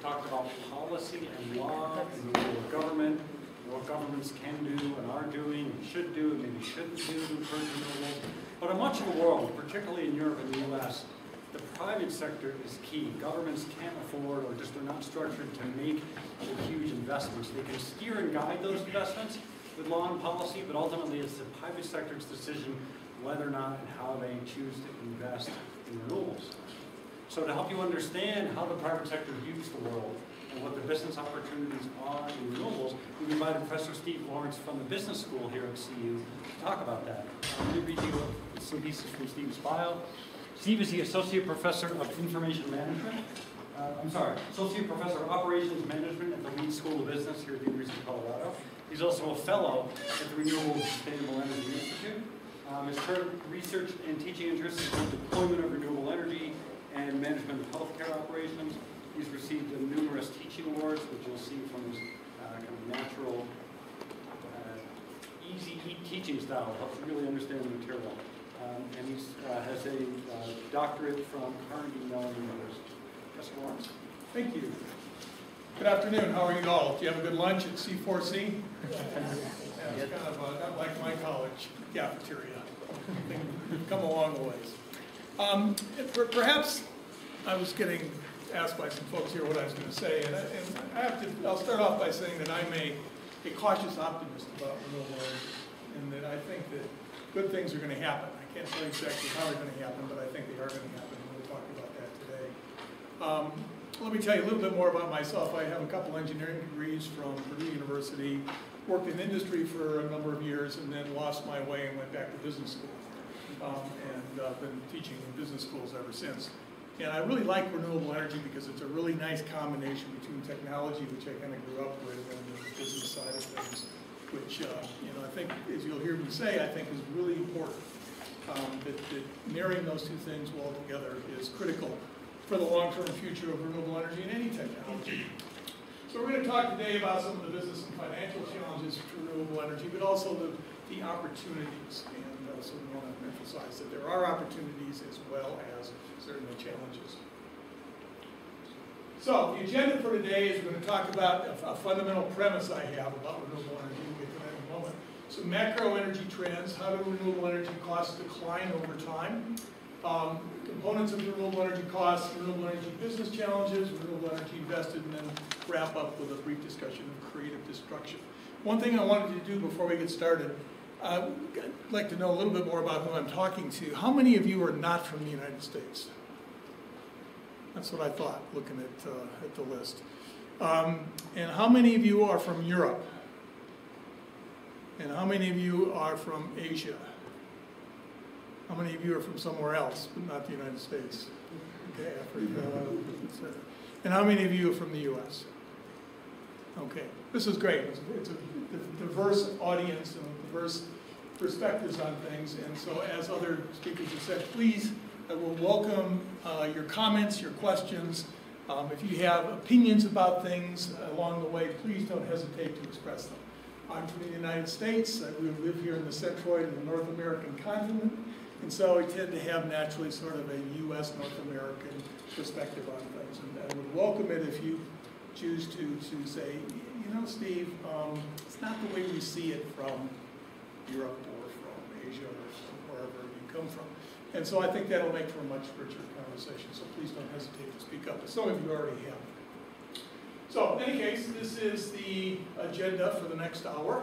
talked about policy and law and the role of government, what governments can do and are doing and should do and maybe shouldn't do to encourage renewables. But in much of the world, particularly in Europe and the US, the private sector is key. Governments can't afford or just are not structured to make the huge investments. They can steer and guide those investments with law and policy, but ultimately it's the private sector's decision whether or not and how they choose to invest in renewables. So to help you understand how the private sector views the world and what the business opportunities are in renewables, we invited Professor Steve Lawrence from the business school here at CU to talk about that. I'm going to read you some pieces from Steve's bio. Steve is the Associate Professor of Information Management. Uh, I'm sorry, Associate Professor of Operations Management at the Leeds School of Business here at the University of Colorado. He's also a fellow at the Renewable Sustainable Energy Institute. Um, his current research and teaching interests include deployment of renewable energy, and management of healthcare operations. He's received numerous teaching awards, which you'll see from his uh, kind of natural, uh, easy teaching style, helps you really understand the material. Um, and he uh, has a uh, doctorate from Carnegie Mellon University. Professor Lawrence. Thank you. Good afternoon. How are you all? Do you have a good lunch at C4C? Yeah, it's kind of uh, not like my college cafeteria. Come a long ways. Um, perhaps I was getting asked by some folks here what I was going to say, and I, and I have to. I'll start off by saying that I'm a, a cautious optimist about renewable energy, and that I think that good things are going to happen. I can't tell you exactly how they're going to happen, but I think they are going to happen, and we'll talk about that today. Um, let me tell you a little bit more about myself. I have a couple engineering degrees from Purdue University, worked in industry for a number of years, and then lost my way and went back to business school um, and uh, been teaching in business schools ever since. And I really like renewable energy because it's a really nice combination between technology, which I kind of grew up with, and the business side of things, which, uh, you know, I think, as you'll hear me say, I think is really important. Um, that, that marrying those two things well together is critical for the long-term future of renewable energy and any technology. So we're going to talk today about some of the business and financial challenges for renewable energy, but also the, the opportunities so we want to emphasize that there are opportunities as well as certainly challenges. So the agenda for today is we're going to talk about a, a fundamental premise I have about renewable energy. We'll get to that in a moment. So macro energy trends, how do renewable energy costs decline over time? Um, components of renewable energy costs, renewable energy business challenges, renewable energy invested, and then wrap up with a brief discussion of creative destruction. One thing I wanted to do before we get started uh, I'd like to know a little bit more about who I'm talking to. How many of you are not from the United States? That's what I thought, looking at, uh, at the list. Um, and how many of you are from Europe? And how many of you are from Asia? How many of you are from somewhere else, but not the United States? Okay, Africa. and how many of you are from the U.S.? Okay, this is great. It's, it's a diverse audience and diverse perspectives on things. And so as other speakers have said, please, I will welcome uh, your comments, your questions. Um, if you have opinions about things along the way, please don't hesitate to express them. I'm from the United States. I live here in the centroid of the North American continent. And so we tend to have naturally sort of a U.S. North American perspective on things. And I would welcome it if you choose to, to say, you know, Steve, um, it's not the way we see it from Europe or from Asia or from wherever you come from. And so I think that'll make for a much richer conversation, so please don't hesitate to speak up, some of you already have. So in any case, this is the agenda for the next hour.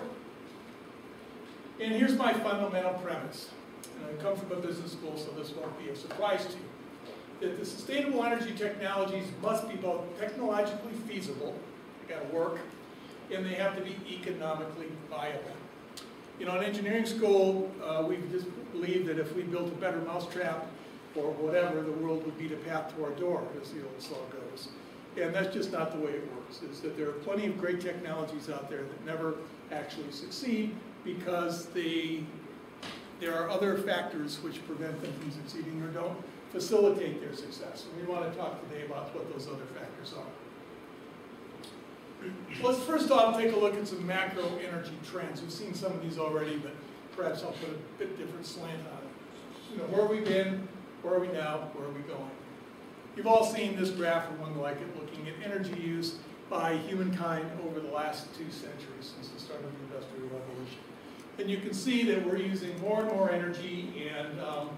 And here's my fundamental premise. And I come from a business school, so this won't be a surprise to you. That the sustainable energy technologies must be both technologically feasible, they gotta work, and they have to be economically viable. You know, in engineering school, uh, we just believed that if we built a better mousetrap or whatever, the world would beat a path to our door, as the old song goes. And that's just not the way it works, is that there are plenty of great technologies out there that never actually succeed because they, there are other factors which prevent them from succeeding or don't facilitate their success. And we want to talk today about what those other factors are. Let's first off take a look at some macro energy trends. We've seen some of these already, but perhaps I'll put a bit different slant on it. You know, where have we been? Where are we now? Where are we going? You've all seen this graph or one like it, looking at energy use by humankind over the last two centuries, since the start of the Industrial Revolution. And you can see that we're using more and more energy, and um,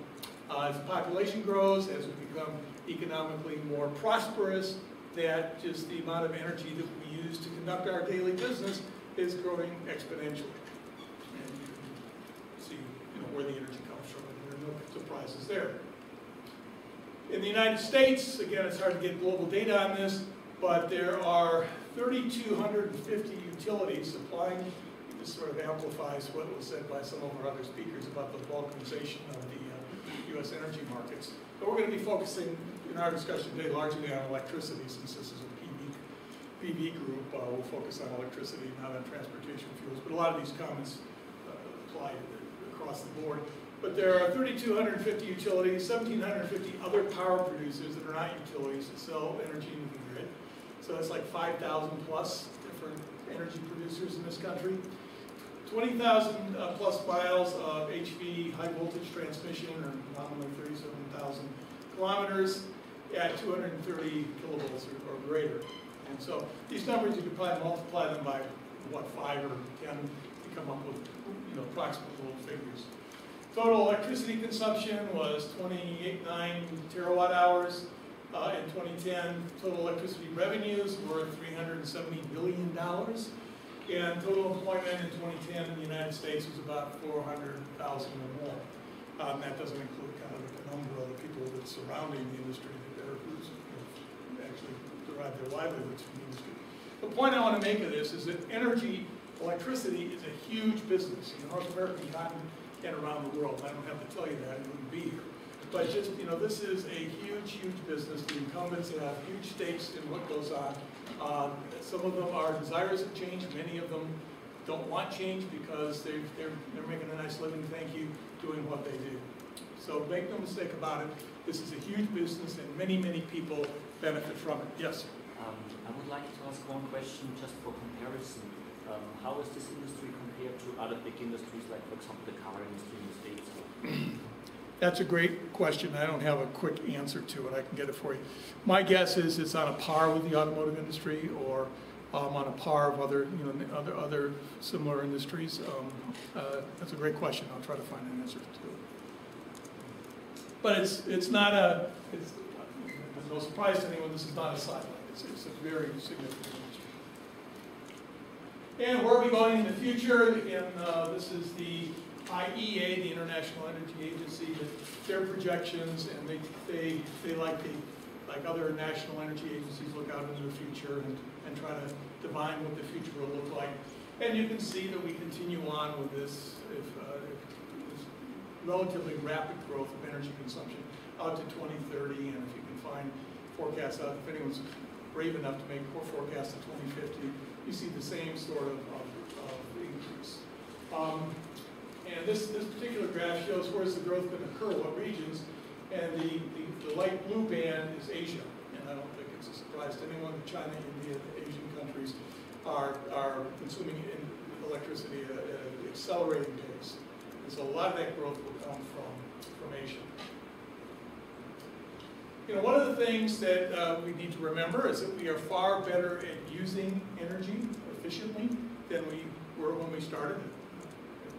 uh, as the population grows, as we become economically more prosperous, that just the amount of energy that we use to conduct our daily business is growing exponentially. And you can see you know, where the energy comes from, and there are no surprises there. In the United States, again, it's hard to get global data on this, but there are 3,250 utilities supplying, this sort of amplifies what was said by some of our other speakers about the balkanization of the uh, U.S. energy markets. But we're going to be focusing in our discussion today largely on electricity, since this is a PV, PV group. Uh, we'll focus on electricity, not on transportation fuels. But a lot of these comments uh, apply across the board. But there are 3,250 utilities, 1,750 other power producers that are not utilities that sell energy into the grid. So that's like 5,000 plus different energy producers in this country. 20,000 uh, plus miles of HV high voltage transmission, or nominally 37,000 kilometers at 230 kilovolts or, or greater. And so these numbers, you could probably multiply them by, what, five or 10 to come up with, you know, approximate little figures. Total electricity consumption was 28.9 terawatt hours uh, in 2010. Total electricity revenues were $370 billion. And total employment in 2010 in the United States was about 400,000 or more. Um, that doesn't include kind of the penumbra of the people that's surrounding the industry that are who's you know, their livelihoods the industry. The point I want to make of this is that energy, electricity, is a huge business in the North American continent and around the world. I don't have to tell you that, it wouldn't be here. But just, you know, this is a huge, huge business. The incumbents have huge stakes in what goes on. Uh, some of them are desirous of change. Many of them don't want change because they're, they're, they're making a nice living, thank you, doing what they do. So make no mistake about it. This is a huge business and many, many people benefit from it. Yes? Um, I would like to ask one question just for comparison. Um, how is this industry compared to other big industries, like, for example, the car industry in the States? That's a great question. I don't have a quick answer to it. I can get it for you. My guess is it's on a par with the automotive industry or um, on a par of other, you know, other, other similar industries. Um, uh, that's a great question. I'll try to find an answer to it. But it's, it's not a, it's, no surprise to anyone, this is not a sideline. It's, it's a very significant industry. And where are we going in the future? Again, uh, this is the IEA, the International Energy Agency, their projections, and they, they, they like the, like other national energy agencies, look out into the future and, and try to divine what the future will look like. And you can see that we continue on with this, if, uh, this relatively rapid growth of energy consumption out to 2030, and if you find forecasts out, if anyone's brave enough to make a forecast to 2050, you see the same sort of, of, of increase. Um, and this, this particular graph shows where's the growth going to occur, what regions, and the, the, the, light blue band is Asia. And I don't think it's a surprise to anyone that China, India, the Asian countries are, are consuming electricity at an accelerating pace. And so a lot of that growth will come from, from Asia. You know, one of the things that uh, we need to remember is that we are far better at using energy efficiently than we were when we started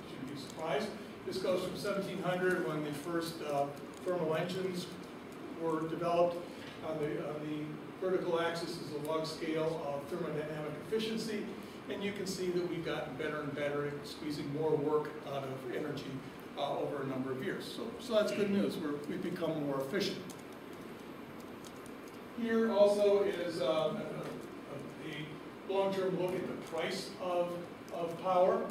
Should be surprised. This goes from 1700 when the first uh, thermal engines were developed. On the, on the vertical axis is a log scale of thermodynamic efficiency. And you can see that we've gotten better and better at squeezing more work out of energy uh, over a number of years. So, so that's good news. We're, we've become more efficient. Here also is uh, a, a long-term look at the price of, of power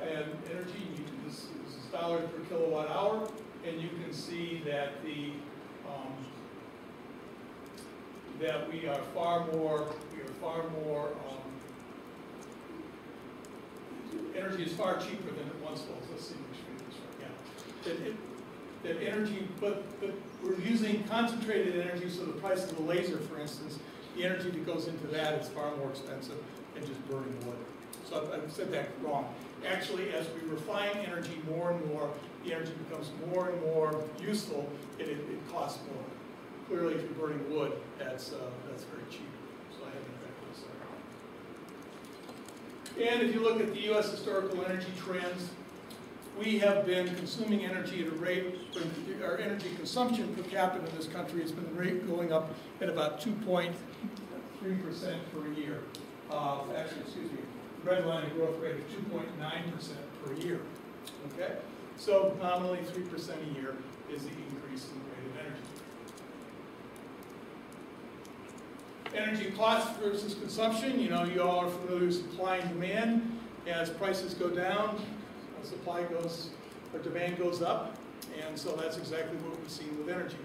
and energy. You this, this is dollars per kilowatt hour, and you can see that the um, that we are far more we are far more um, energy is far cheaper than it once was. Let's see which right. Yeah, that, it, that energy, but but we're using concentrated energy, so the price of the laser, for instance, the energy that goes into that is far more expensive than just burning wood. So I've, I've said that wrong actually, as we refine energy more and more, the energy becomes more and more useful, and it, it costs more. clearly if you're burning wood, that's, uh, that's very cheap, so I have that there. And if you look at the US historical energy trends, we have been consuming energy at a rate, our energy consumption per capita in this country has been rate going up at about 2.3% per year. Uh, actually, excuse me, red line growth rate of 2.9% per year. Okay? So nominally 3% a year is the increase in the rate of energy. Energy cost versus consumption, you know, you all are familiar with supply and demand. As prices go down, supply goes, or demand goes up, and so that's exactly what we've seen with energy.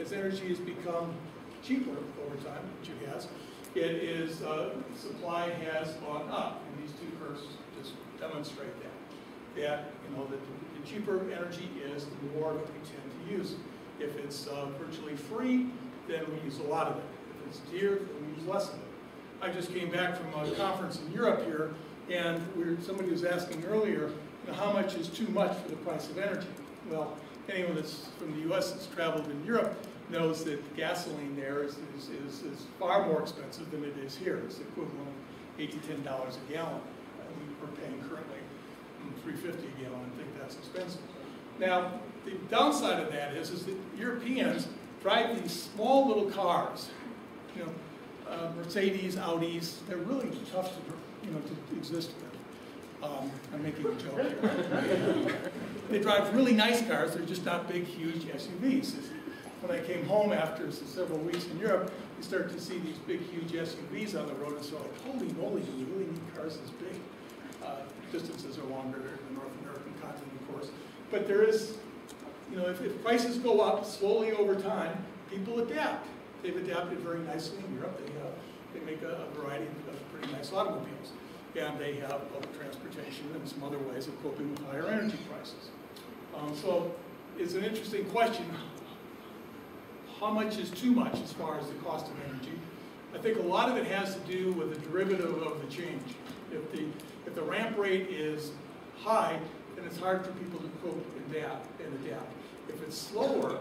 As energy has become cheaper over time, which it has, it is, uh, supply has gone up, and these two curves just demonstrate that. That, you know, that the cheaper energy is, the more it we tend to use. If it's uh, virtually free, then we use a lot of it. If it's dear, then we use less of it. I just came back from a conference in Europe here, and we were, somebody was asking earlier, how much is too much for the price of energy? Well, anyone that's from the U.S. that's traveled in Europe knows that gasoline there is, is, is, is far more expensive than it is here. It's equivalent of eight to ten dollars a gallon. Uh, we're paying currently three fifty a gallon. I think that's expensive. Now, the downside of that is, is that Europeans drive these small little cars. You know, uh, Mercedes, Audis. They're really tough to, you know, to exist with. Um, I'm making a joke they drive really nice cars. They're just not big, huge SUVs. When I came home after several weeks in Europe, you start to see these big, huge SUVs on the road, and so like, holy moly, do we really need cars this big? Uh, distances are longer in the North American continent, of course. But there is, you know, if, if prices go up slowly over time, people adapt. They've adapted very nicely in Europe. They, have, they make a, a variety of pretty nice automobiles and they have public and some other ways of coping with higher energy prices. Um, so it's an interesting question. How much is too much as far as the cost of energy? I think a lot of it has to do with the derivative of the change. If the, if the ramp rate is high, then it's hard for people to cope and adapt. And adapt. If it's slower,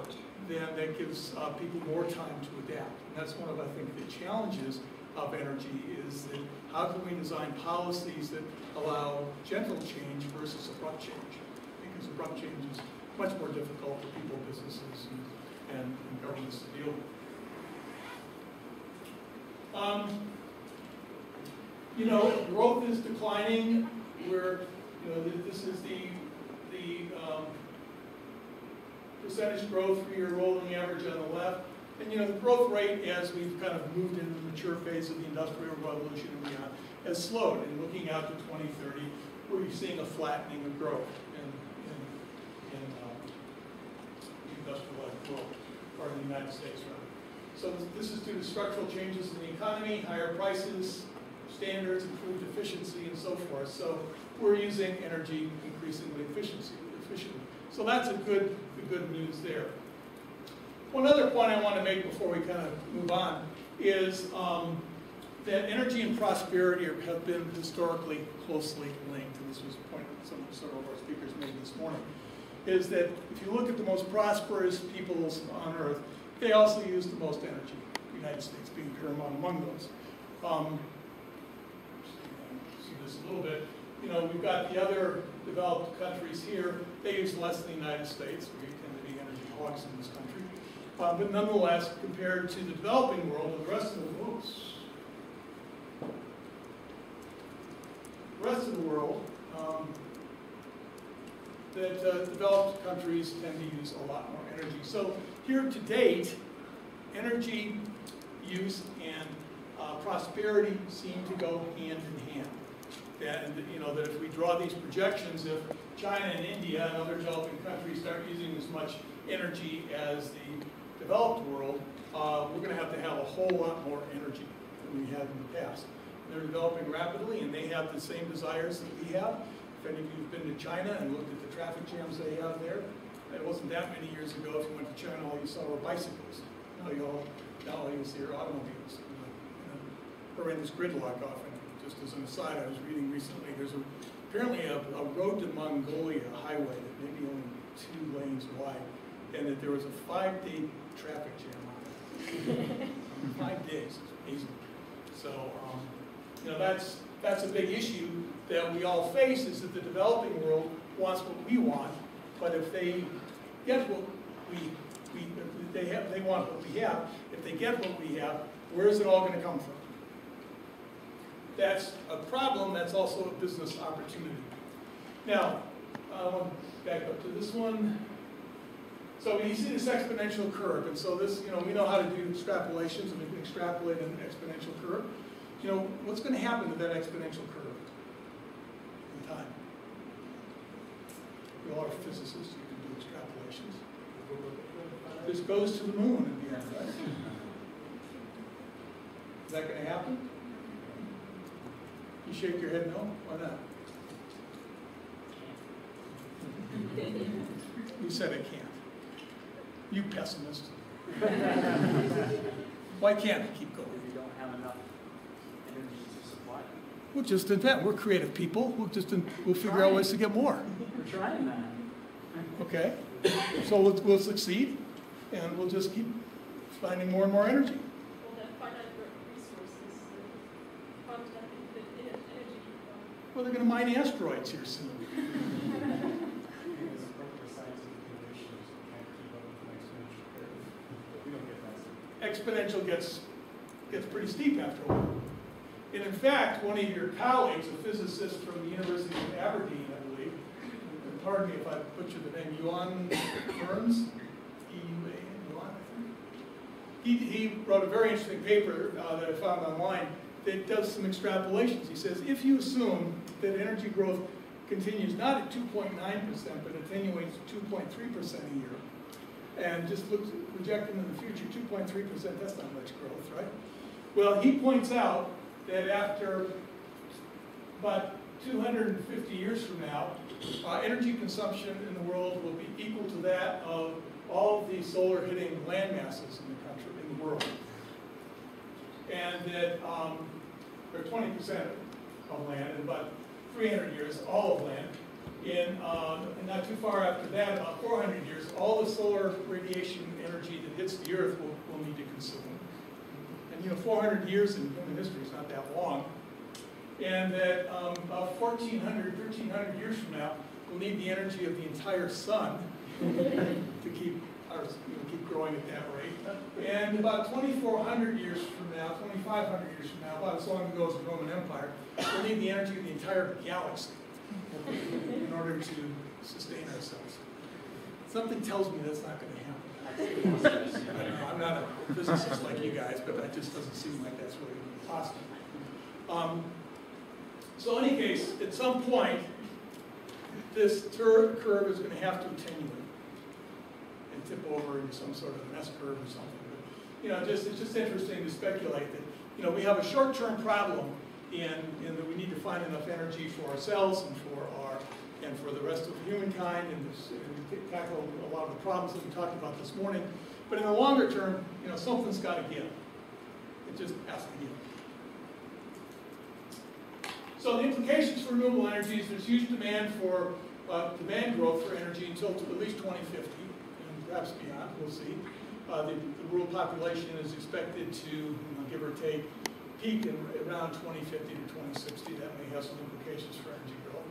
then that gives uh, people more time to adapt. And that's one of, I think, the challenges of energy is that how can we design policies that allow gentle change versus abrupt change? Because abrupt change is much more difficult for people, businesses, and, and, and governments to deal with. Um, you know, growth is declining. We're, you know, this is the the um, percentage growth for your rolling average on the left. And you know, the growth rate as we've kind of moved into the mature phase of the industrial revolution and beyond has slowed. And looking out to 2030, we're seeing a flattening of growth in, in, in um, industrialized world, or in the United States rather. So this is due to structural changes in the economy, higher prices, standards, improved efficiency, and so forth. So we're using energy increasingly efficiency, efficiently. So that's a good, a good news there. One other point I want to make before we kind of move on is um, that energy and prosperity have been historically closely linked, and this was a point some several of our speakers made this morning, is that if you look at the most prosperous peoples on earth, they also use the most energy, the United States being paramount among those. Um, see this a little bit. You know, we've got the other developed countries here. They use less than the United States. We tend to be energy hogs in this country. Uh, but nonetheless, compared to the developing world the rest of the world, the rest of the world, um, that uh, developed countries tend to use a lot more energy. So here to date, energy use and uh, prosperity seem to go hand in hand. And you know that if we draw these projections, if China and India and other developing countries start using as much energy as the developed world, uh, we're going to have to have a whole lot more energy than we have in the past. They're developing rapidly, and they have the same desires that we have. If any of you have been to China and looked at the traffic jams they have there, it wasn't that many years ago. If you went to China, all you saw were bicycles. Now you all, now all you see are automobiles. We're in this gridlock often. Just as an aside, I was reading recently. There's a, apparently a, a road to Mongolia, highway that may be only two lanes wide, and that there was a five-day traffic jam on it. Five days, amazing. So, um, you know, that's, that's a big issue that we all face, is that the developing world wants what we want, but if they get what we, we, if they have, they want what we have, if they get what we have, where is it all gonna come from? That's a problem, that's also a business opportunity. Now, um, back up to this one. So you see this exponential curve, and so this, you know, we know how to do extrapolations, and we can extrapolate an exponential curve. You know, what's gonna happen to that exponential curve in time? You all are physicists, you can do extrapolations. This goes to the moon in the end, right? Is that gonna happen? You shake your head no? Why not? You said it can't. You pessimist. Why can't it keep going? If you don't have enough energy to supply. We'll just invent. We're creative people. We'll just, we'll figure out ways to get more. We're trying that. Okay? So we'll, we'll succeed and we'll just keep finding more and more energy. Well, that finite resources, content, and energy. Well, they're gonna mine asteroids here soon. Because appropriate scientific conditions can't keep up with an exponential curve. We don't get that. Exponential gets, gets pretty steep after a while. And in fact, one of your colleagues, a physicist from the University of Aberdeen, I believe, pardon me if I butcher the name, Euan Burns, E-U-A-N, Euan, I think. He, he wrote a very interesting paper uh, that I found online that does some extrapolations. He says, if you assume that energy growth continues not at 2.9%, but attenuates to 2.3% a year, and just looks, projecting in the future, 2.3%, that's not much growth, right? Well, he points out that after about 250 years from now, uh, energy consumption in the world will be equal to that of all the solar hitting land masses in the country, in the world. And that, um, or 20% of land, in about 300 years, all of land. In, and not too far after that, about 400 years, all the solar radiation energy that hits the Earth will, will need to consume. And you know, 400 years in human history is not that long. And that um, about 1,400, 1,300 years from now, we'll need the energy of the entire sun to keep our, you know, keep growing at that rate. And about 2,400 years from now, 2,500 years from now, about as long ago as the Roman Empire, we'll need the energy of the entire galaxy in order to sustain ourselves. Something tells me that's not going to happen. I I'm not a physicist like you guys, but that just doesn't seem like that's really possible. Um, so in any case, at some point, this curve is going to have to attenuate and tip over into some sort of an S curve or something. But, you know, just it's just interesting to speculate that you know we have a short-term problem in in that we need to find enough energy for ourselves and for our and for the rest of humankind and, this, and tackle a lot of the problems that we talked about this morning. But in the longer term, you know, something's got to give. It just has to give. So the implications for renewable energies, there's huge demand for uh, demand growth for energy until at least 2050, and perhaps beyond, we'll see. Uh, the, the world population is expected to, you know, give or take, peak in around 2050 to 2060. That may have some implications for energy growth.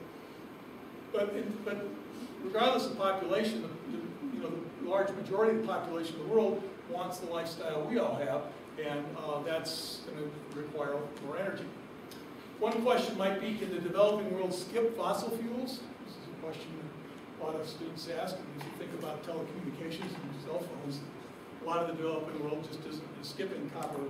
But, in, but regardless of population, the, you know, the large majority of the population of the world wants the lifestyle we all have, and uh, that's going to require more energy. One question might be, can the developing world skip fossil fuels? This is a question a lot of students ask, and as you think about telecommunications and cell phones, a lot of the developing world just isn't is skipping copper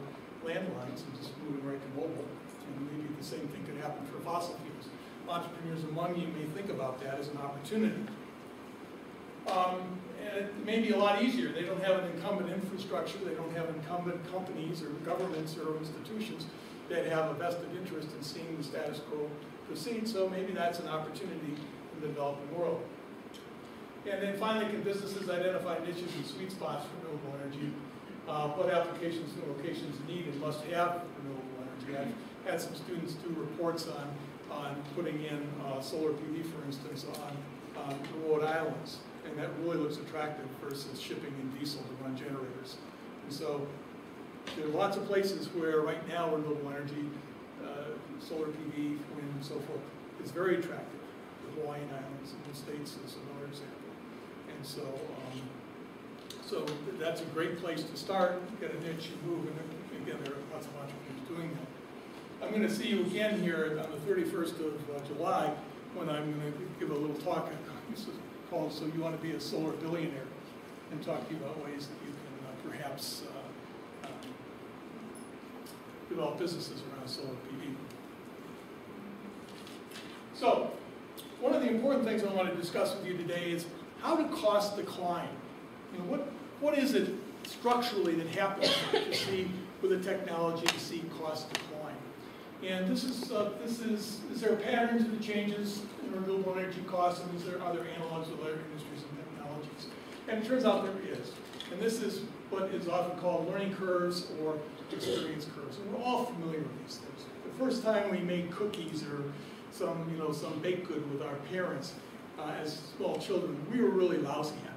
landlines and just moving right to mobile. And maybe the same thing could happen for fossil fuels. Entrepreneurs among you may think about that as an opportunity. Um, and it may be a lot easier. They don't have an incumbent infrastructure, they don't have incumbent companies or governments or institutions that have a vested interest in seeing the status quo proceed, so maybe that's an opportunity in the developing world. And then finally, can businesses identify niches and sweet spots for renewable energy? Uh, what applications and locations need and must have renewable energy? I've had some students do reports on, on putting in uh, solar PV, for instance, on, on remote islands, and that really looks attractive versus shipping in diesel to run generators. And so There are lots of places where right now renewable energy, uh, solar PV, wind and so forth, is very attractive. The Hawaiian Islands and the States is another example. And so, um, so that's a great place to start, get a niche and move, and again, there are lots of entrepreneurs doing that. I'm gonna see you again here on the thirty-first of uh, July, when I'm gonna give a little talk, called So You Wanna Be a Solar Billionaire, and talk to you about ways that you can uh, perhaps uh, um, develop businesses around solar PV. So, one of the important things I want to discuss with you today is how do costs decline? You know, what, what is it structurally that happens to see with the technology to see costs decline? And this is, uh, this is, is there a pattern to the changes in renewable energy costs, and is there other analogs with other industries and technologies? And it turns out there is. And this is what is often called learning curves or experience curves. And we're all familiar with these things. The first time we made cookies or some, you know, some baked good with our parents uh, as small children, we were really lousy at it.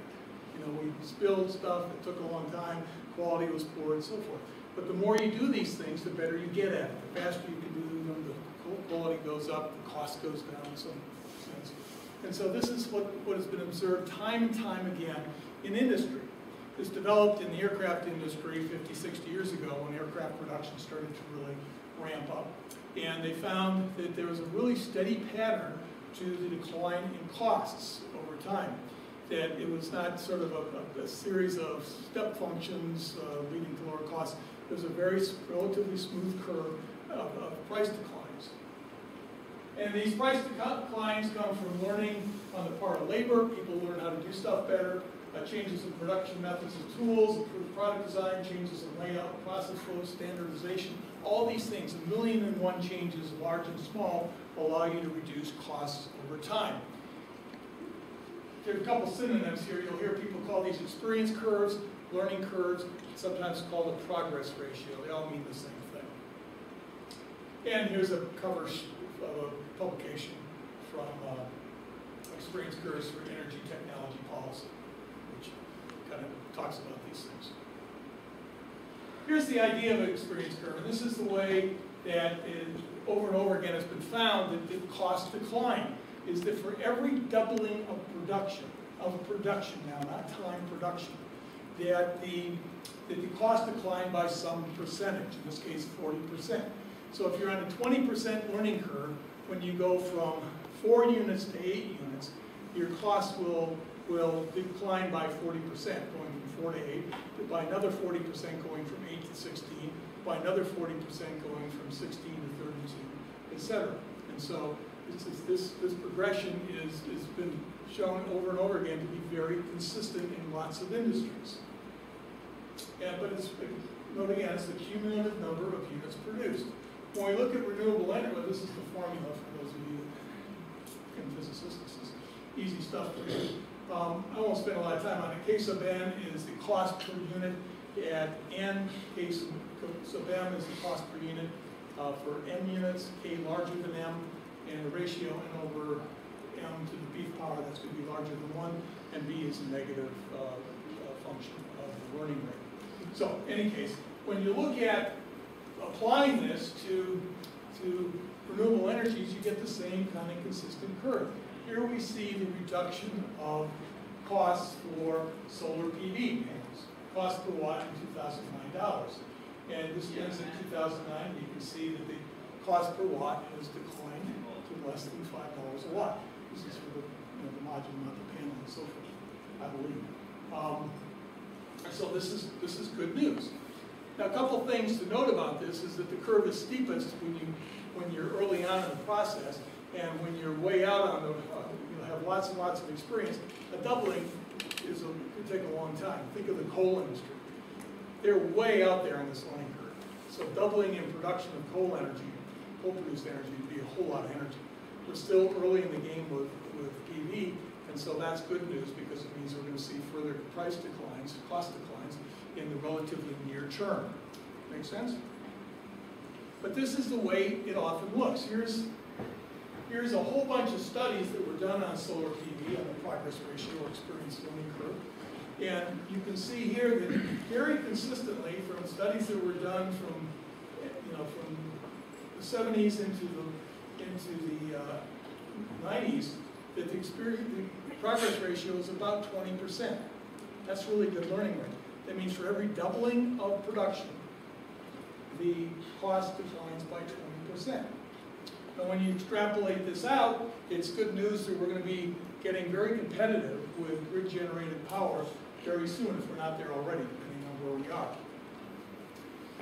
You know, we spilled stuff, it took a long time, quality was poor, and so forth. But the more you do these things, the better you get at it. The faster you can do them, the quality goes up, the cost goes down, in some sense. And so this is what, what has been observed time and time again in industry. This developed in the aircraft industry 50, 60 years ago when aircraft production started to really ramp up. And they found that there was a really steady pattern to the decline in costs over time. That it was not sort of a, a, series of step functions uh, leading to lower costs. It was a very relatively smooth curve of, of price declines. And these price declines come from learning on the part of labor, people learn how to do stuff better, uh, changes in production methods and tools, improved product design, changes in layout, process flow, standardization, all these things, a million and one changes, large and small, allow you to reduce costs over time. There are a couple synonyms here. You'll hear people call these experience curves, learning curves, sometimes called a progress ratio. They all mean the same thing. And here's a cover of a publication from uh, Experience Curves for Energy Technology Policy, which kind of talks about these things. Here's the idea of an experience curve, and this is the way that it, over and over again has been found that the cost decline is that for every doubling of production, of production now, not time production, that the, that the cost declined by some percentage, in this case 40%. So if you're on a 20% learning curve, when you go from four units to eight units, your cost will, will decline by 40%, going from four to eight, by another 40% going from eight to 16, by another 40% going from 16 to 32, et cetera. And so this, is, this, this progression is, has been shown over and over again to be very consistent in lots of industries. But it's, note again, it's the cumulative number of units produced. When we look at renewable energy, well, this is the formula for those of you and physicists, this is easy stuff for you. Um, I won't spend a lot of time on it. K sub n is the cost per unit at n. K sub sub m is the cost per unit uh, for n units. K larger than m, and the ratio n over m to the b power, that's going to be larger than 1, and b is a negative uh, uh, function of the learning rate. So, in any case, when you look at applying this to, to renewable energies, you get the same kind of consistent curve. Here we see the reduction of costs for solar PV panels, cost per watt in $2009. And this ends in 2009, you can see that the cost per watt has declined less than $5 a watt. This is for the, you know, the module, not the panel and so forth, I believe. Um, so this is, this is good news. Now, a couple things to note about this is that the curve is steepest when you when you're early on in the process, and when you're way out on the, uh, you'll have lots and lots of experience. A doubling is a, could take a long time. Think of the coal industry; they're way out there on this learning curve. So doubling in production of coal energy, coal-produced energy, would be a whole lot of energy. We're still early in the game with with PV, and so that's good news because it means we're going to see further price declines, cost declines in the relatively near term. Make sense? But this is the way it often looks. Here's, here's a whole bunch of studies that were done on solar PV on the progress ratio experience learning curve. And you can see here that very consistently from studies that were done from, you know, from the seventies into the, into the uh, nineties, that the experience, the progress ratio is about twenty percent. That's really good learning rate. That means for every doubling of production, the cost declines by twenty percent. And when you extrapolate this out, it's good news that we're gonna be getting very competitive with grid-generated power very soon, if we're not there already, depending on where we are.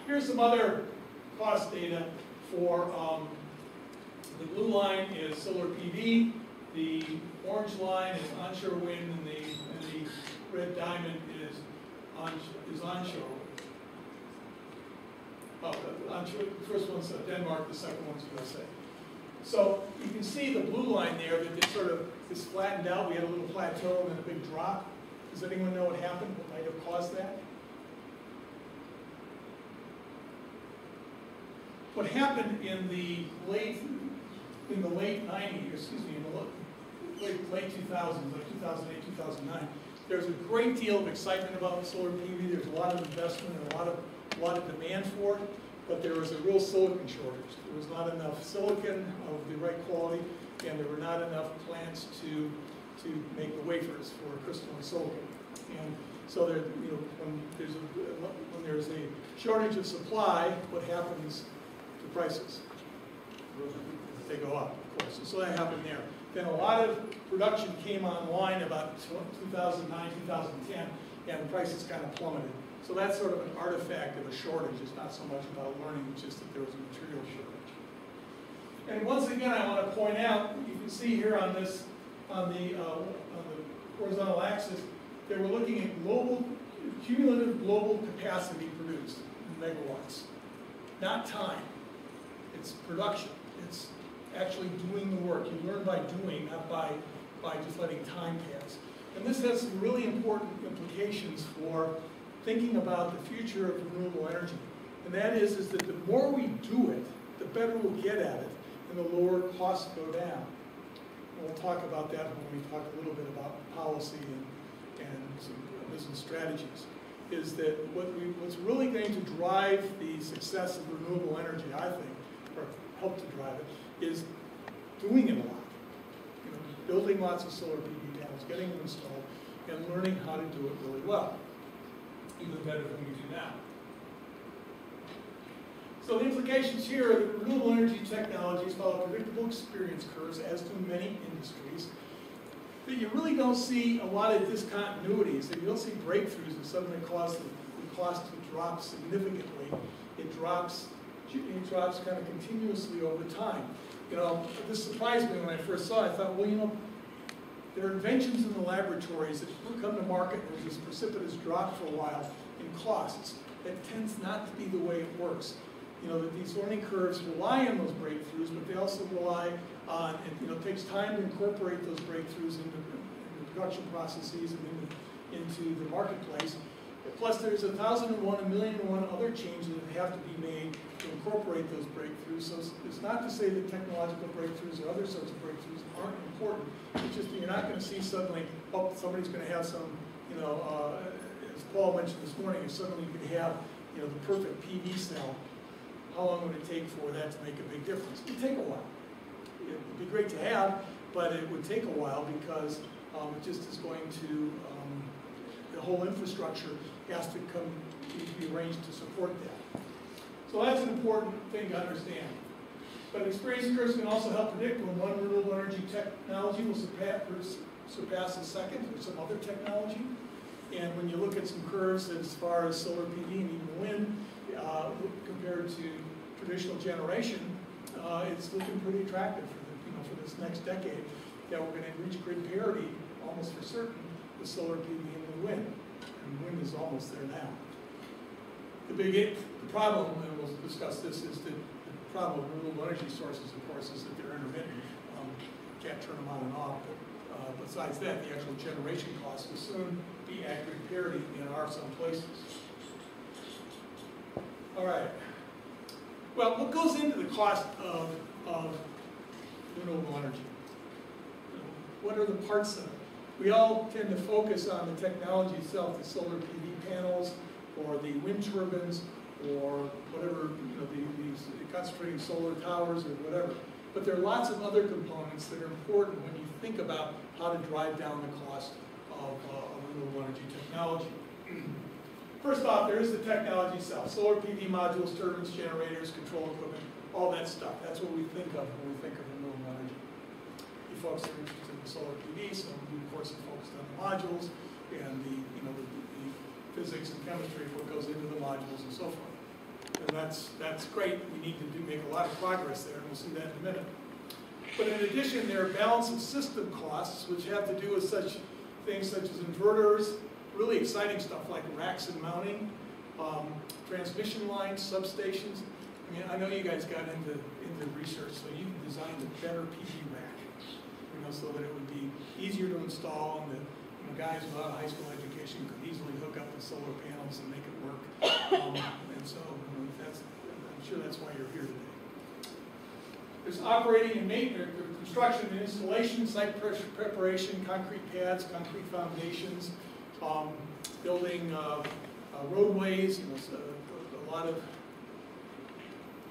Here's some other cost data for, um, the blue line is solar PV, the orange line is onshore wind, and the, and the red diamond is on, is onshore. Oh, the onshore, the first one's uh, Denmark, the second one's USA. So you can see the blue line there that it sort of is flattened out. We had a little plateau and then a big drop. Does anyone know what happened? What might have caused that? What happened in the late, in the late nineties, excuse me, in the late, late two thousands, like two thousand eight, two thousand nine, there's a great deal of excitement about solar PV. There's a lot of investment and a lot of, a lot of demand for it but there was a real silicon shortage. There was not enough silicon of the right quality, and there were not enough plants to, to make the wafers for crystalline silicon. And so there, you know, when there's a, when there's a shortage of supply, what happens to prices? They go up, of course, and so that happened there. Then a lot of production came online about 2009, 2010, and prices kind of plummeted. So that's sort of an artifact of a shortage. It's not so much about learning, it's just that there was a material shortage. And once again, I want to point out, you can see here on this, on the, uh, on the horizontal axis, that we're looking at global, cumulative global capacity produced in megawatts. Not time. It's production. Actually doing the work. You learn by doing, not by, by just letting time pass. And this has some really important implications for thinking about the future of renewable energy. And that is, is that the more we do it, the better we'll get at it, and the lower costs go down. And we'll talk about that when we talk a little bit about policy and, and some business strategies. Is that what we, what's really going to drive the success of renewable energy, I think, or help to drive it, is doing it a lot. You know, building lots of solar PV panels, getting them installed, and learning how to do it really well even better than we do now. So the implications here are that renewable energy technologies follow predictable experience curves, as do many industries. That you really don't see a lot of discontinuities, that you don't see breakthroughs that suddenly cause the, the cost to drop significantly. It drops, it drops kind of continuously over time. You know, this surprised me when I first saw it. I thought, well, you know, there are inventions in the laboratories that come to market and there's this precipitous drop for a while in costs. That tends not to be the way it works. You know, that these learning curves rely on those breakthroughs, but they also rely on, and, you know, it takes time to incorporate those breakthroughs into, into production processes and into, into the marketplace. Plus, there's a thousand and one, a million and one other changes that have to be made incorporate those breakthroughs. So it's, not to say that technological breakthroughs or other sorts of breakthroughs aren't important. It's just that you're not going to see suddenly, oh, somebody's going to have some, you know, uh, as Paul mentioned this morning, if suddenly you could have, you know, the perfect PV cell, how long would it take for that to make a big difference? It'd take a while. It would be great to have, but it would take a while because um, it just is going to, um, the whole infrastructure has to come, to be arranged to support that. So that's an important thing to understand. But experience curves can also help predict when one renewable energy technology will surpass, surpass a second or some other technology. And when you look at some curves as far as solar PV and even wind, uh, compared to traditional generation, uh, it's looking pretty attractive for the, you know, for this next decade. That we're going to reach grid parity almost for certain with solar PV and wind. And wind is almost there now. The big the problem, and we'll discuss this, is that the problem with renewable energy sources, of course, is that they're intermittent. Um, can't turn them on and off. But uh, besides that, the actual generation costs will soon be at grid parity in our some places. All right. Well, what goes into the cost of, of renewable energy? What are the parts of it? we all tend to focus on the technology itself, the solar PV panels, or the wind turbines, or whatever, you know, the- these concentrating solar towers or whatever. But there are lots of other components that are important when you think about how to drive down the cost of, uh, of renewable energy technology. First off, there is the technology itself, solar PV modules, turbines, generators, control equipment, all that stuff. That's what we think of when we think of renewable energy. You folks are interested in solar PV, so we of course are focused on the modules and the, you know, the, the physics and chemistry of what goes into the modules and so forth. And that's, that's great, we need to do, make a lot of progress there, and we'll see that in a minute. But in addition, there are balance of system costs, which have to do with such things such as inverters, really exciting stuff like racks and mounting, um, transmission lines, substations. I mean, I know you guys got into, into research, so you designed a better PV rack, you know, so that it would be easier to install and that, you know, guys without a high school education could easily hook up the solar panels and make it work. Um, And so, you know, that's, I'm sure that's why you're here today. There's operating and maintenance, construction and installation, site pre- preparation, concrete pads, concrete foundations, um, building, uh, uh, roadways, you know, a, a lot of,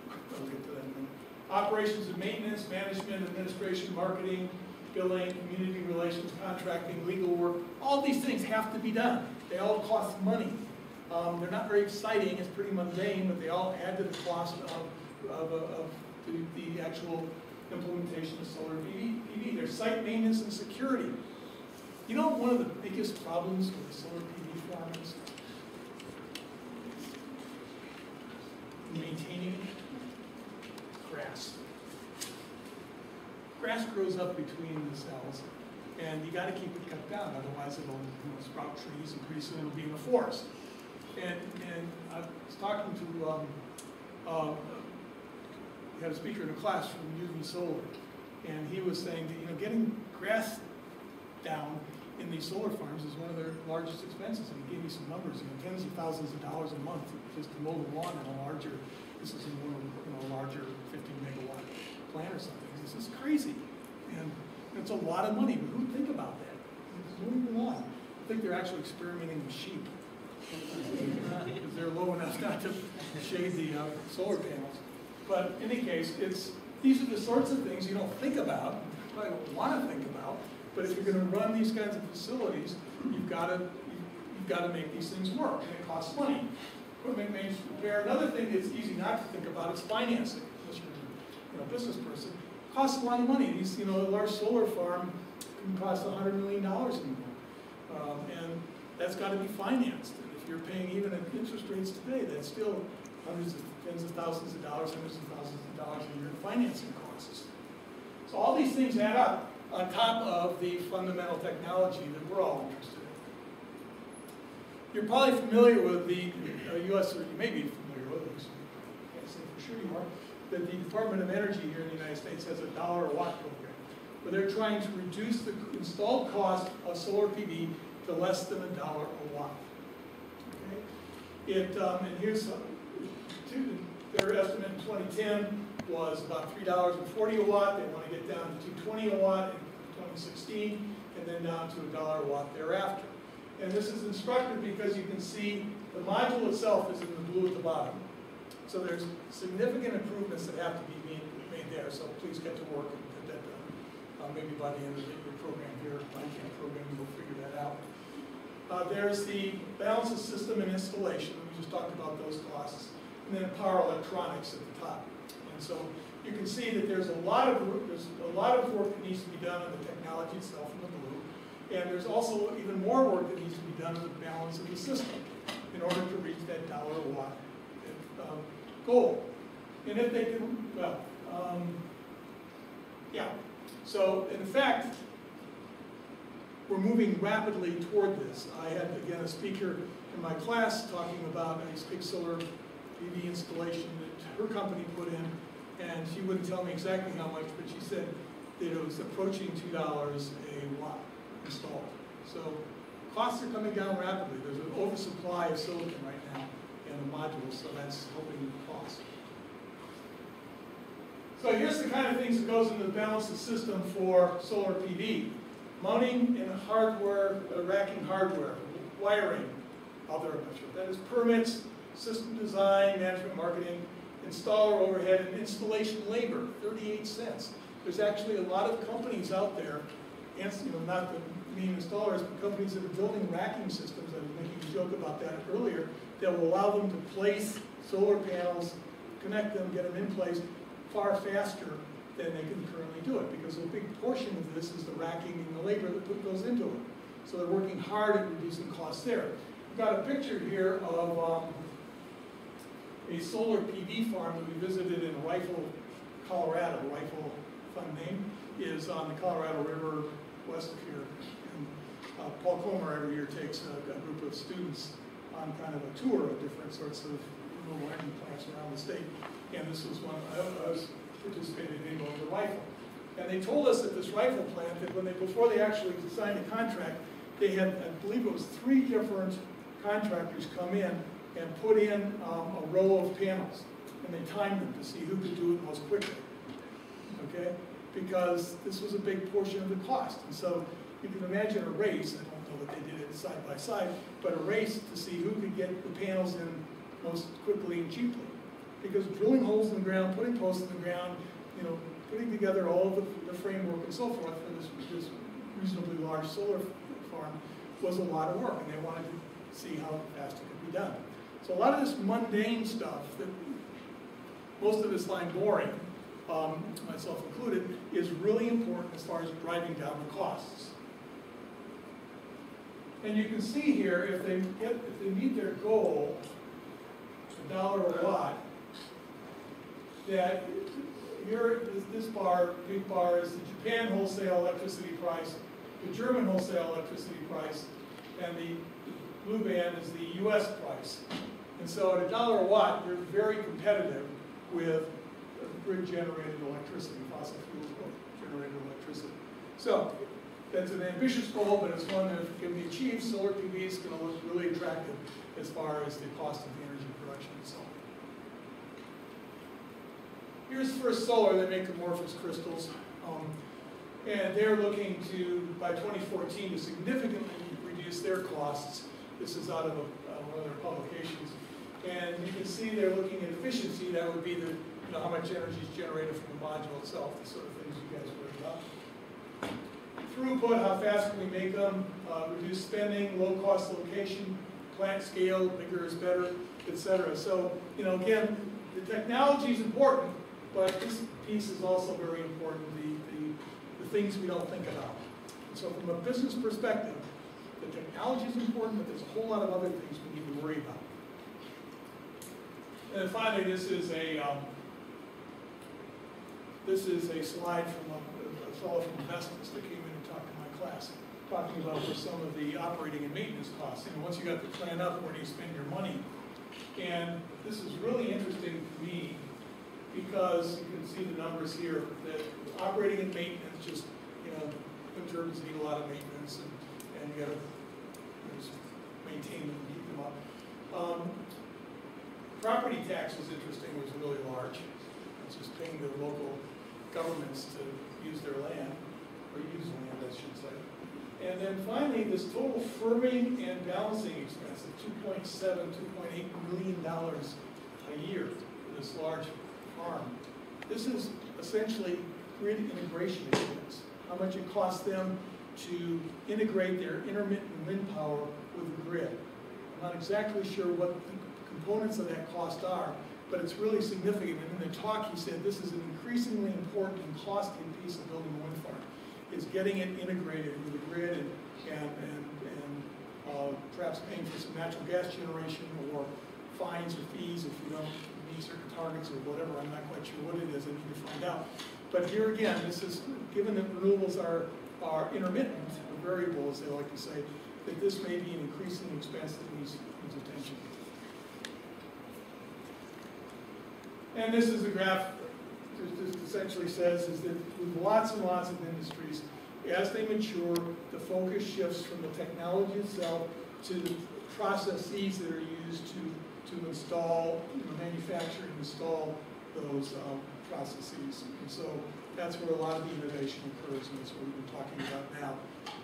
I'll get to that in. Operations and maintenance, management, administration, marketing, billing, community relations, contracting, legal work, all these things have to be done. They all cost money. Um, they're not very exciting, it's pretty mundane, but they all add to the cost of, of, of the, the actual implementation of solar PV. There's site maintenance and security. You know, one of the biggest problems with solar PV farm is maintaining grass. Grass grows up between the cells, and you gotta keep it cut down, otherwise it'll, you know, sprout trees, and pretty soon it'll be in a forest. And, and I was talking to, um, uh, had a speaker in a class from juwi Solar, and he was saying that, you know, getting grass down in these solar farms is one of their largest expenses, and he gave me some numbers, you know, tens of thousands of dollars a month just to mow the lawn in a larger, this is in one of, you know, a larger fifteen megawatt plant or something, this is crazy. And it's a lot of money, but who'd think about that? It's mowing the lawn. I think they're actually experimenting with sheep. Because they're low enough not to shade the uh, solar panels. But in any case, it's, these are the sorts of things you don't think about, you don't want to think about, but if you're going to run these kinds of facilities, you've got to, you've got to make these things work, and it costs money. Equipment maintenance, repair, another thing that's easy not to think about is financing, unless you're you know, a business person. it Costs a lot of money. These, you know, a large solar farm can cost a hundred million dollars anymore. Um, and that's got to be financed. You're paying even at interest rates today, that's still hundreds of, tens of thousands of dollars, hundreds of thousands of dollars a year in financing costs. So all these things add up on top of the fundamental technology that we're all interested in. You're probably familiar with the uh, US, or you may be familiar with it, I can't say for sure you are, that the Department of Energy here in the United States has a dollar a watt program, where they're trying to reduce the installed cost of solar PV to less than a dollar a watt. It, um, and here's, uh, two- their estimate in 2010 was about $3.40 a watt. They want to get down to 220 a watt in 2016, and then down to a dollar a watt thereafter. And this is instructive because you can see the module itself is in the blue at the bottom. So there's significant improvements that have to be made, made there, so please get to work and get that done. Uh, maybe by the end of your program here, my program, you'll figure that out. Uh, there's the balance of system and installation, we just talked about those costs, and then power electronics at the top. And so you can see that there's a lot of, wor- there's a lot of work that needs to be done on the technology itself in the blue, and there's also even more work that needs to be done on the balance of the system in order to reach that dollar a watt um, goal. And if they can, well, um, yeah. So in fact, we're moving rapidly toward this. I had, again, a speaker in my class talking about a big solar PV installation that her company put in, and she wouldn't tell me exactly how much, but she said that it was approaching two dollars a watt installed. So costs are coming down rapidly. There's an oversupply of silicon right now in the modules, so that's helping the cost. So here's the kind of things that goes into the balance of system for solar PV. Mounting and hardware, uh, racking hardware, wiring, other, I'm not sure that is, permits, system design, management, marketing, installer overhead, and installation labor, thirty-eight cents. There's actually a lot of companies out there, and, you know, not the main installers, but companies that are building racking systems, I was making a joke about that earlier, that will allow them to place solar panels, connect them, get them in place far faster than they can currently do it, because a big portion of this is the racking and the labor that goes into it. So they're working hard at reducing costs there. We've got a picture here of um, a solar PV farm that we visited in Rifle, Colorado. Rifle, fun name, is on the Colorado River west of here. And uh, Paul Komor every year takes a, a group of students on kind of a tour of different sorts of renewable energy plants around the state. And this was one I was participated in the Rifle. And they told us at this Rifle plant that when they, before they actually signed a contract, they had, I believe it was three different contractors come in and put in um, a row of panels. And they timed them to see who could do it most quickly. Okay? Because this was a big portion of the cost. And so you can imagine a race, I don't know that they did it side by side, but a race to see who could get the panels in most quickly and cheaply. Because drilling holes in the ground, putting posts in the ground, you know, putting together all the, the framework and so forth for this, this reasonably large solar farm was a lot of work, and they wanted to see how fast it could be done. So a lot of this mundane stuff that most of us find boring, um, myself included, is really important as far as driving down the costs. And you can see here, if they get, if they meet their goal, a dollar a watt, that this bar, big bar is the Japan wholesale electricity price, the German wholesale electricity price, and the blue band is the US price. And so at a dollar a watt, you're very competitive with grid-generated electricity, fossil fuel-generated electricity. So that's an ambitious goal, but it's one that can be achieved. Solar PV is going to look really attractive as far as the cost of the energy production itself. Here's First Solar, they make amorphous crystals. Um, and they're looking to, by 2014, to significantly reduce their costs. This is out of a, uh, one of their publications. And you can see they're looking at efficiency, that would be the, you know, how much energy is generated from the module itself, the sort of things you guys worry about. Throughput, how fast can we make them, uh, reduce spending, low cost location, plant scale, bigger is better, et cetera. So, you know, again, the technology is important, but this piece is also very important, the, the, the things we don't think about. So from a business perspective, the technology is important, but there's a whole lot of other things we need to worry about. And finally, this is a, um, this is a slide from a, a fellow from Vestas that came in and talked to my class, talking about some of the operating and maintenance costs. You know, once you got the plan up, where do you spend your money? And this is really interesting to me because you can see the numbers here that operating and maintenance just, you know, wind turbines need a lot of maintenance and, and you gotta just maintain them and keep them up. Um, property tax was interesting, was really large. It's just paying the local governments to use their land, or use land, I should say. And then finally, this total firming and balancing expense of 2.7, 2.8 million dollars a year for this large farm. This is essentially grid integration expense, how much it costs them to integrate their intermittent wind power with the grid. I'm not exactly sure what the components of that cost are, but it's really significant. And in the talk, he said this is an increasingly important and costly piece of building a wind farm, is getting it integrated with the grid and, and, and, and uh, perhaps paying for some natural gas generation or fines or fees if you don't certain targets or whatever. I'm not quite sure what it is. I need to find out. But here again, this is, given that renewables are, are intermittent, or variable, as they like to say, that this may be an increasing expense that needs, needs attention. And this is a graph that essentially says is that with lots and lots of industries, as they mature, the focus shifts from the technology itself to the processes that are used to, to install, you know, manufacture and install those um, processes. And so That's where a lot of the innovation occurs, and that's what we've been talking about now.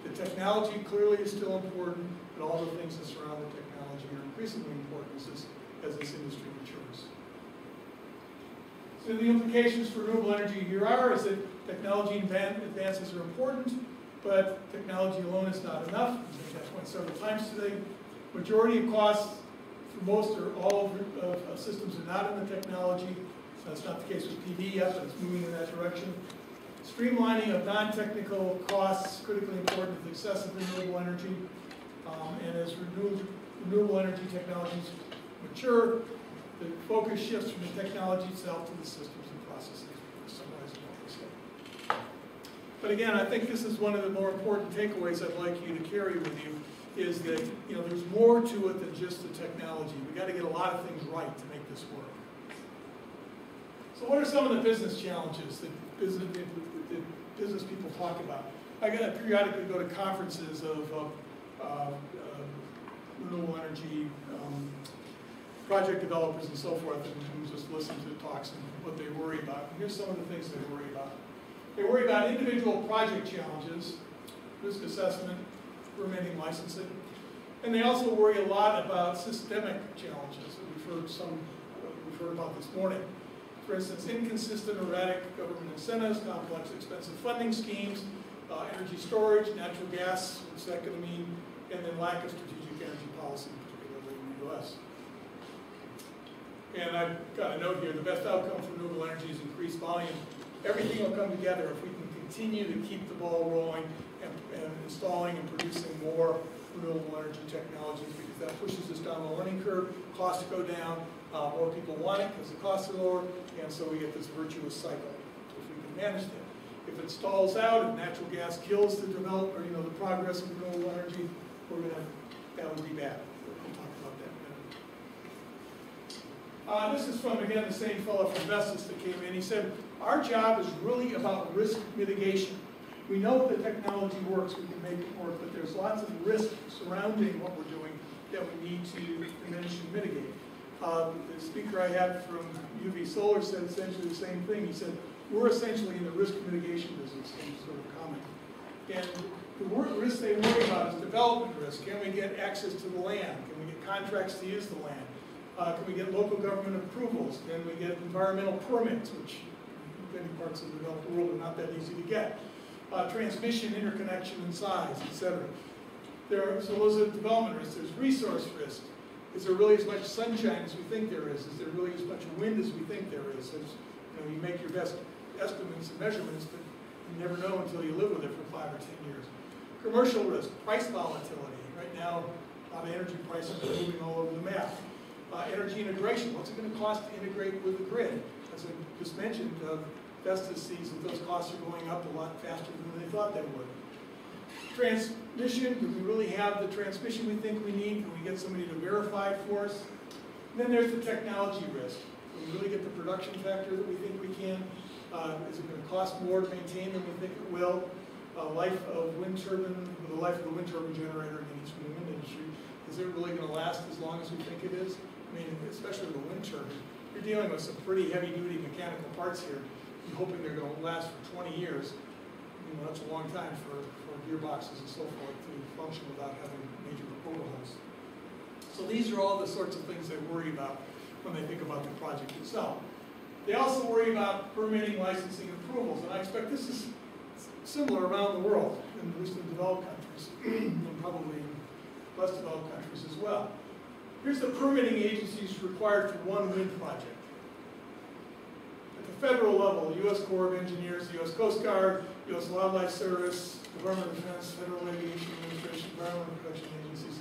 The technology clearly is still important, but all the things that surround the technology are increasingly important as this, as this industry matures. So the implications for renewable energy here are, is that technology advances are important, but technology alone is not enough. I made that point several times today. Majority of costs most or all of, of, systems are not in the technology. That's not the case with PV yet, but it's moving in that direction. Streamlining of non-technical costs critically important with of renewable energy. Um, and as renewable, renewable energy technologies mature, the focus shifts from the technology itself to the systems and processes. But again, I think this is one of the more important takeaways I'd like you to carry with you, is that, you know, there's more to it than just the technology. We gotta get a lot of things right to make this work. So what are some of the business challenges that business, that business people talk about? I gotta periodically go to conferences of, uh, uh, renewable energy, um, project developers and so forth, and and just listen to the talks and what they worry about. And Here's some of the things they worry about. They worry about individual project challenges, risk assessment, permitting licensing. And they also worry a lot about systemic challenges that we've heard some, we've heard about this morning. For instance, inconsistent, erratic government incentives, complex, expensive funding schemes, uh, energy storage, natural gas, what's that gonna mean? And then lack of strategic energy policy, particularly in the US. And I've got a note here, the best outcome for renewable energy is increased volume. Everything will come together if we can continue to keep the ball rolling and, installing and producing more renewable energy technologies because that pushes us down the learning curve, costs go down, uh, more people want it because the costs are lower, and so we get this virtuous cycle if we can manage that. If it stalls out, and natural gas kills the develop, or you know, the progress of renewable energy, we're gonna, that would be bad. We'll talk about that. Uh, this is from, again, the same fellow from Vestas that came in. He said, our job is really about risk mitigation. We know the technology works, we can make it work, but there's lots of risk surrounding what we're doing that we need to diminish and mitigate. Uh, the speaker I had from juwi Solar said essentially the same thing. He said, we're essentially in the risk mitigation business, same sort of comment. And the risk they worry about is development risk. Can we get access to the land? Can we get contracts to use the land? Uh, can we get local government approvals? Can we get environmental permits, which in many parts of the developed world are not that easy to get? Uh, transmission, interconnection, and size, et cetera. There are, so those are development risks. There's resource risk. Is there really as much sunshine as we think there is? Is there really as much wind as we think there is? You know, you make your best estimates and measurements, but you never know until you live with it for five or ten years. Commercial risk, price volatility. Right now, a lot of energy prices are moving all over the map. Uh, energy integration, what's it going to cost to integrate with the grid? As I just mentioned, uh, Sees that those costs are going up a lot faster than they thought they would. Transmission, do we really have the transmission we think we need? Can we get somebody to verify it for us? And then there's the technology risk. Can we really get the production factor that we think we can? Uh, is it going to cost more to maintain than we think it will? Uh, life of wind turbine, the life of the wind turbine generator in the wind industry, is it really going to last as long as we think it is? I mean, especially a wind turbine, you're dealing with some pretty heavy-duty mechanical parts here. Hoping they're going to last for 20 years. You know, that's a long time for, for gearboxes and so forth to function without having major overhauls. So these are all the sorts of things they worry about when they think about the project itself. They also worry about permitting, licensing, approvals, and I expect this is similar around the world, in at least in developed countries, and probably in less developed countries as well. Here's the permitting agencies required for one wind project. At the federal level, U.S. Corps of Engineers, the U.S. Coast Guard, U.S. Wildlife Service, Department of Defense, Federal Aviation Administration, Environmental Protection Agencies.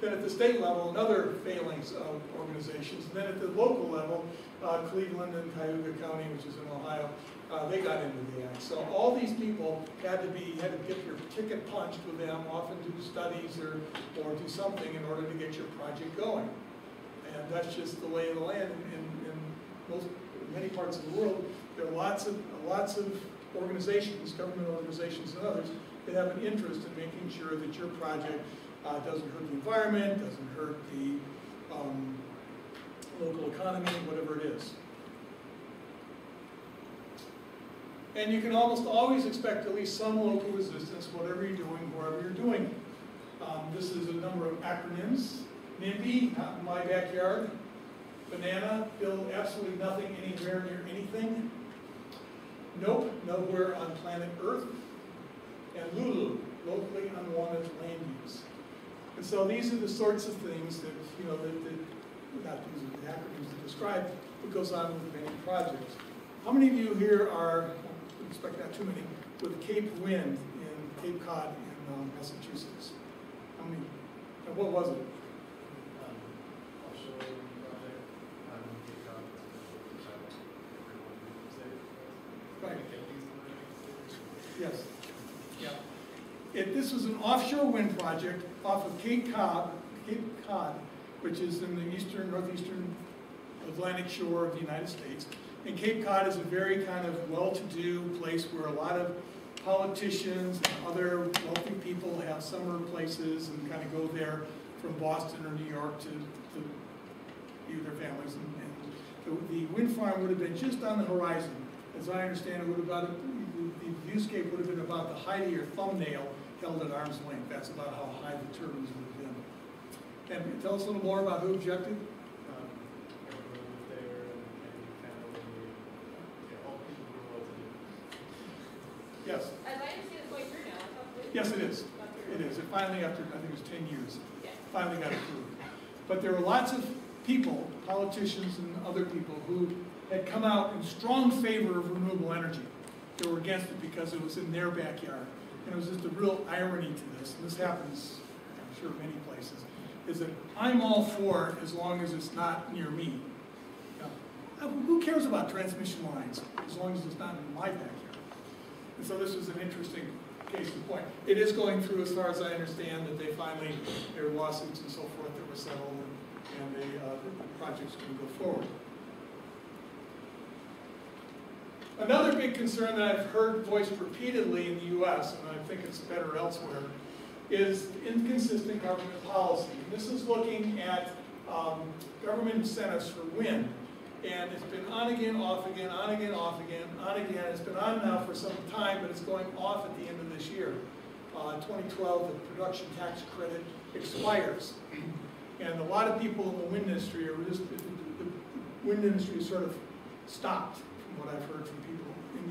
Then at the state level, another failings of organizations. And then at the local level, uh, Cleveland and Cuyahoga County, which is in Ohio, uh, they got into the act. So all these people had to be, had to get your ticket punched with them, often do studies or, or do something in order to get your project going. And that's just the lay of the land in, in, in most, many parts of the world. There are lots of, lots of organizations, government organizations and others, that have an interest in making sure that your project uh, doesn't hurt the environment, doesn't hurt the um, local economy, whatever it is. And you can almost always expect at least some local resistance, whatever you're doing, wherever you're doing it. Um, this is a number of acronyms. NIMBY, not in my backyard. Banana, build absolutely nothing anywhere near anything. Nope, nowhere on planet Earth. And Lulu, locally unwanted land use. And so these are the sorts of things that, you know, that, that not these are the acronyms to describe what goes on with the many projects. How many of you here are, I expect not too many, with Cape Wind in Cape Cod in um, Massachusetts? How many, and what was it? Um, offshore project, um, Cape Cod, which I don't everyone say. Right. Get these learnings. Yes. Yeah. It, this was an offshore wind project off of Cape Cod, Cape Cod, which is in the eastern, northeastern Atlantic shore of the United States. And Cape Cod is a very kind of well-to-do place where a lot of politicians and other wealthy people have summer places and kind of go there from Boston or New York to, to with their families. And, and the, the wind farm would have been just on the horizon. As I understand it, would about, the, the viewscape would have been about the height of your thumbnail held at arm's length. That's about how high the turbines would have been. And tell us a little more about who objected? Um, there and, and family, yeah, all people were well to do. Yes, As I understand it's going through now, I thought. it- Yes, it is. got through. it is. It finally, after, I think it was ten years, Yeah. finally got approved. But there were lots of people, politicians and other people, who had come out in strong favor of renewable energy. They were against it because it was in their backyard. And it was just a real irony to this, and this happens, I'm sure, many places, is that I'm all for as long as it's not near me. Now, uh, Who cares about transmission lines, as long as it's not in my backyard? And so this was an interesting case in point. It is going through, as far as I understand, that they finally, there were lawsuits and so forth that were settled, and, and they, uh, the project's gonna go forward. Another big concern that I've heard voiced repeatedly in the US, and I think it's better elsewhere, is inconsistent government policy. And this is looking at um, government incentives for wind. And it's been on again, off again, on again, off again, on again. It's been on now for some time, but it's going off at the end of this year. Uh, 2012, the production tax credit expires. And a lot of people in the wind industry are just, the, wind industry is sort of stopped, from what I've heard from people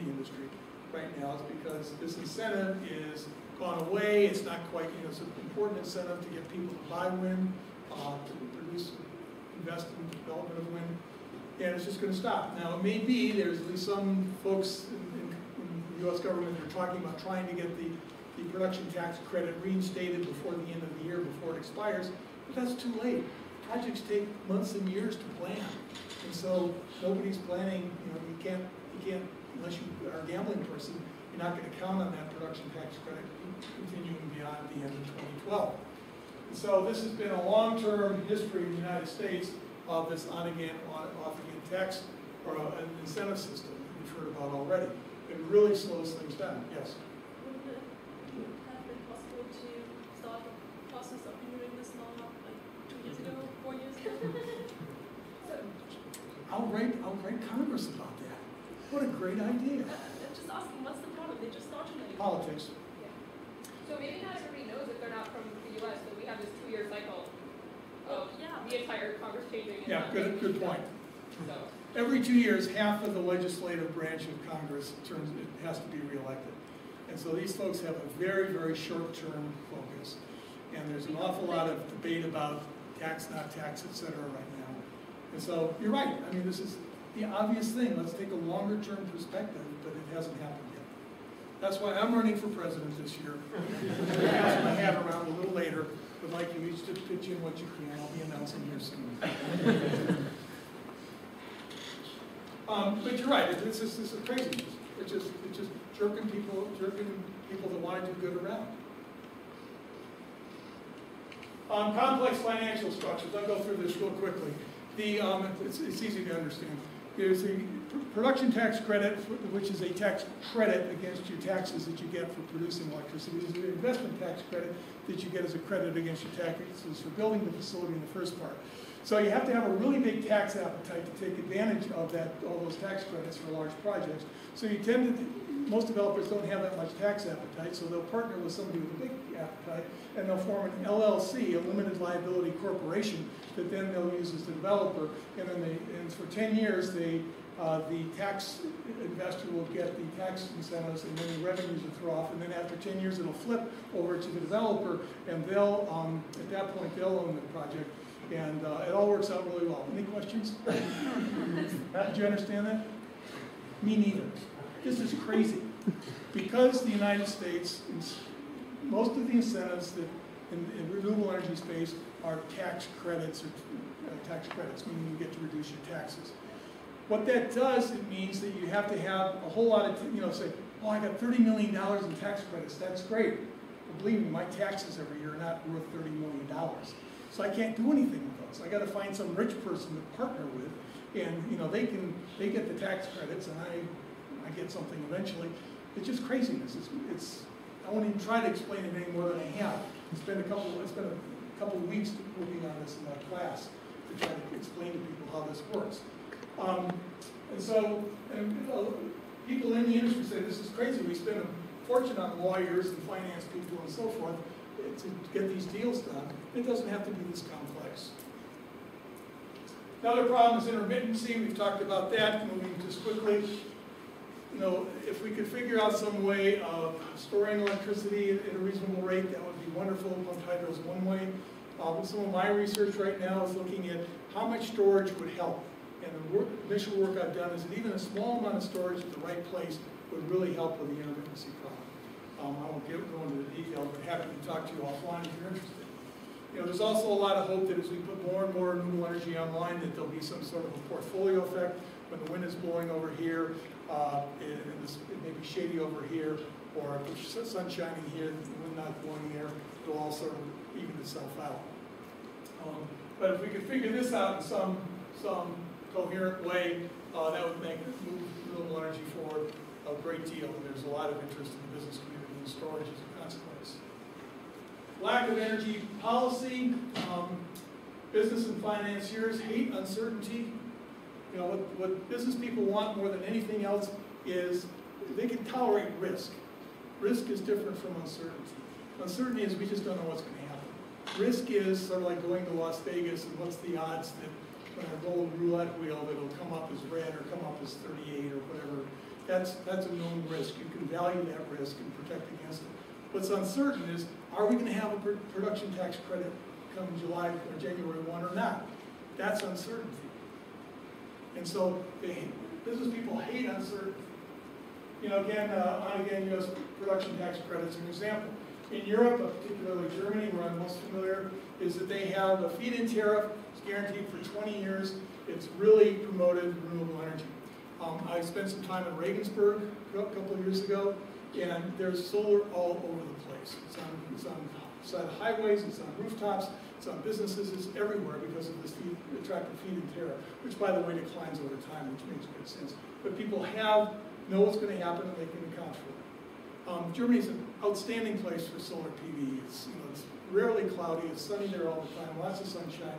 the industry right now, is because this incentive is gone away. It's not quite, you know, it's an important incentive to get people to buy wind, uh, to produce, invest in the development of wind and it's just gonna stop. Now, it may be, there's at least some folks in, in, in the US government that are talking about trying to get the, the production tax credit reinstated before the end of the year, before it expires, but that's too late. Projects take months and years to plan, and so nobody's planning, you know, you can't, you can't, unless you are a gambling person, you're not gonna count on that production tax credit continuing beyond the end of twenty twelve. And so this has been a long-term history in the United States of this on-again, off-again tax uh, or a- an incentive system that we've heard about already. It really slows things down, yes. Wouldn't it have been possible to start the process of renewing this law like two years ago, four years ago? I'll write, I'll write Congress about that. What a great idea. Uh, I'm just asking, what's the problem? They just started it. Politics. So maybe not everybody knows if they're not from the US, that we have this two-year cycle Oh, of yeah. the entire Congress changing. Yeah, good, good point. So, Every two years, half of the legislative branch of Congress turns, it has to be reelected. And so these folks have a very, very short-term focus. And there's an awful lot of debate about tax, not tax, et cetera, right now. And so, you're right, I mean, this is the obvious thing, let's take a longer-term perspective, but it hasn't happened yet. That's why I'm running for president this year. I'll pass my hat around a little later, would like you each to pitch in what you can, I'll be announcing here soon. Um, but you're right, it- it's just, this is crazy, it's just, it's just jerking people, jerking people that want to do good around. Um, complex financial structures, I'll go through this real quickly. The, um, it's, it's easy to understand. There's a production tax credit, which is a tax credit against your taxes that you get for producing electricity. There's an investment tax credit that you get as a credit against your taxes for building the facility in the first part. So you have to have a really big tax appetite to take advantage of that, all those tax credits for large projects. So you tend to, most developers don't have that much tax appetite, so they'll partner with somebody with a big appetite, and they'll form an LLC, a limited liability corporation, that then they'll use as the developer, and then they, and for ten years, they, uh, the tax investor will get the tax incentives, and then the revenues will throw off, and then after ten years, it'll flip over to the developer, and they'll, um, at that point, they'll own the project, and, uh, it all works out really well. Any questions? Did you understand that? Me neither. This is crazy. Because the United States, most of the incentives that in, in renewable energy space are tax credits or uh, tax credits, meaning you get to reduce your taxes. What that does, it means that you have to have a whole lot of, you know, say, oh, I got thirty million dollars in tax credits, that's great. Believe me, my taxes every year are not worth thirty million dollars. So I can't do anything with those. I gotta find some rich person to partner with, and, you know, they can, they get the tax credits, and I, I get something eventually. It's just craziness. It's, it's, I won't even try to explain it any more than I have. It's been a couple, it's been a couple of weeks working on this in my class to try to explain to people how this works. Um, and so, and, you know, people in the industry say this is crazy. We spend a fortune on lawyers and finance people and so forth to get these deals done. It doesn't have to be this complex. Another problem is intermittency. We've talked about that. Moving just quickly, you know, if we could figure out some way of storing electricity at a reasonable rate, that would be wonderful. Pumped hydro is one way. Uh, some of my research right now is looking at how much storage would help. And the work, initial work I've done is that even a small amount of storage at the right place would really help with the intermittency problem. Um, I won't get, go into the details, but happy to talk to you offline if you're interested. You know, there's also a lot of hope that as we put more and more renewable energy online, that there'll be some sort of a portfolio effect. When the wind is blowing over here, uh, this- it may be shady over here, or if the sun's shining here, the wind not blowing there, it'll all sort of even itself out. Um, But if we could figure this out in some, some coherent way, uh, that would make move renewable energy forward a great deal. And there's a lot of interest in the business community in storage as a consequence. Lack of energy policy, um, business and financiers hate uncertainty. You know, what, what business people want more than anything else is they can tolerate risk. Risk is different from uncertainty. Uncertainty is we just don't know what's going to happen. Risk is sort of like going to Las Vegas and what's the odds that when a roulette wheel that it'll come up as red or come up as 38 or whatever. That's, that's a known risk. You can value that risk and protect against it. What's uncertain is, are we going to have a pr- production tax credit come July or January 1 or not? That's uncertainty. And so they, business people hate uncertainty. You know, again, uh, on again, U.S. production tax credits, an example. In Europe, particularly Germany, where I'm most familiar, is that they have a feed-in tariff, it's guaranteed for 20 years. It's really promoted renewable energy. Um, I spent some time in Regensburg a couple of years ago, and there's solar all over the place. It's on, it's on side of highways, it's on rooftops, it's on businesses, it's everywhere because of this feed, attractive feed-in tariff, which by the way declines over time, which makes good sense. But people have, know what's going to happen and they can account for it. Um, Germany's an outstanding place for solar PV. It's, you know, it's rarely cloudy, it's sunny there all the time, lots of sunshine.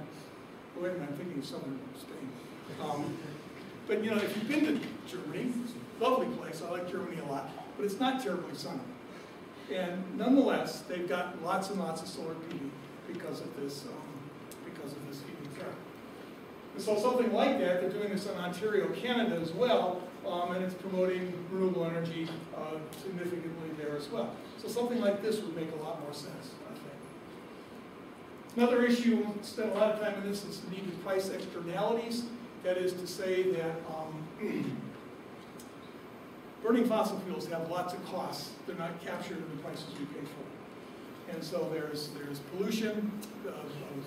Oh, wait a minute, I'm thinking of southern Spain. Um, but you know, if you've been to Germany, it's a lovely place, I like Germany a lot, but it's not terribly sunny. And nonetheless, they've got lots and lots of solar PV because of this, um, because of this heating tariff. And so something like that, they're doing this in Ontario, Canada as well, um, and it's promoting renewable energy uh, significantly there as well. So something like this would make a lot more sense, I think. Another issue, we spent a lot of time on this, is the need to price externalities. That is to say that um, burning fossil fuels have lots of costs. They're not captured in the prices we pay for. And so there's, there's pollution of, of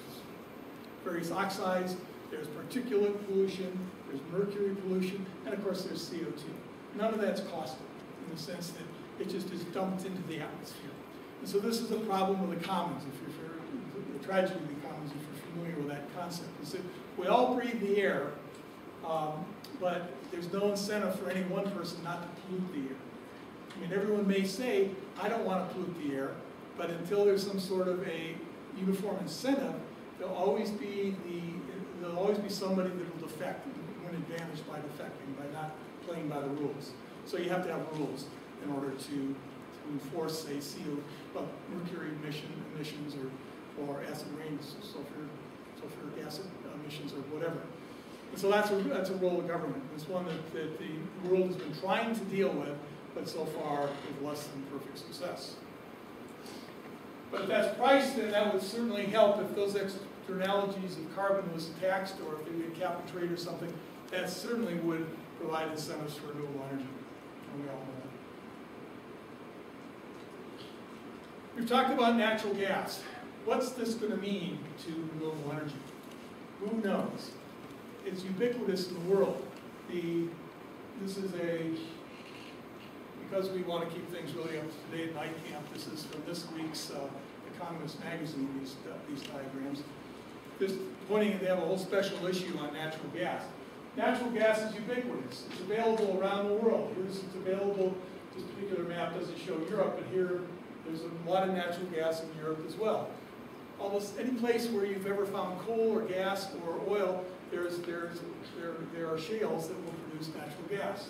various oxides, there's particulate pollution, there's mercury pollution, and of course there's CO2. None of that's costed in the sense that it just is dumped into the atmosphere. And so this is a problem with the commons, if you're, the tragedy of the commons, if you're familiar with that concept, is that we all breathe the air, um, but there's no incentive for any one person not to pollute the air. I mean, everyone may say, I don't want to pollute the air, but until there's some sort of a uniform incentive, there'll always be the, there'll always be somebody that will defect, and win advantage by defecting, by not playing by the rules. So you have to have rules. in order to, to enforce, say, CO, well, mercury emission, emissions or, or acid rain, sulfur, sulfuric acid emissions or whatever. And so that's a, that's a role of government. It's one that, that the world has been trying to deal with, but so far with less than perfect success. But if that's priced, then that would certainly help if those externalities of carbon was taxed or if we had cap and trade or something. That certainly would provide incentives for renewable energy, and we all know that. We've talked about natural gas. What's this gonna mean to renewable energy? Who knows? It's ubiquitous in the world. The, this is a, because we want to keep things really up to date, at night camp, this is from this week's uh, Economist magazine, these, uh, these diagrams. Just pointing, they have a whole special issue on natural gas. Natural gas is ubiquitous. It's available around the world. Here's, it's available, this particular map doesn't show Europe, but here, there's a lot of natural gas in Europe as well. Almost any place where you've ever found coal or gas or oil, there's, there's, there, there are shales that will produce natural gas.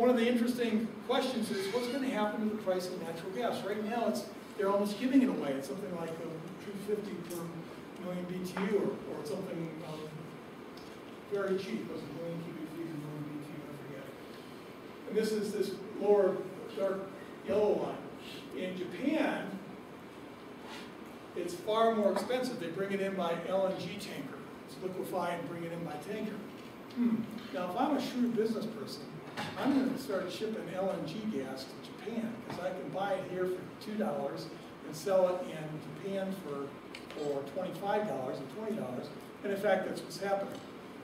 One of the interesting questions is what's going to happen to the price of natural gas? Right now, it's, they're almost giving it away. It's something like uh, 250 per million BTU or, or something um, very cheap. Was it million cubic feet or million BTU? I forget. And this is this lower dark yellow line. In Japan, it's far more expensive. They bring it in by LNG tanker. It's liquefy and bring it in by tanker. Hmm. Now, if I'm a shrewd business person, I'm going to start shipping LNG gas to Japan because I can buy it here for two dollars and sell it in Japan for for twenty-five dollars or twenty dollars. And in fact, that's what's happening.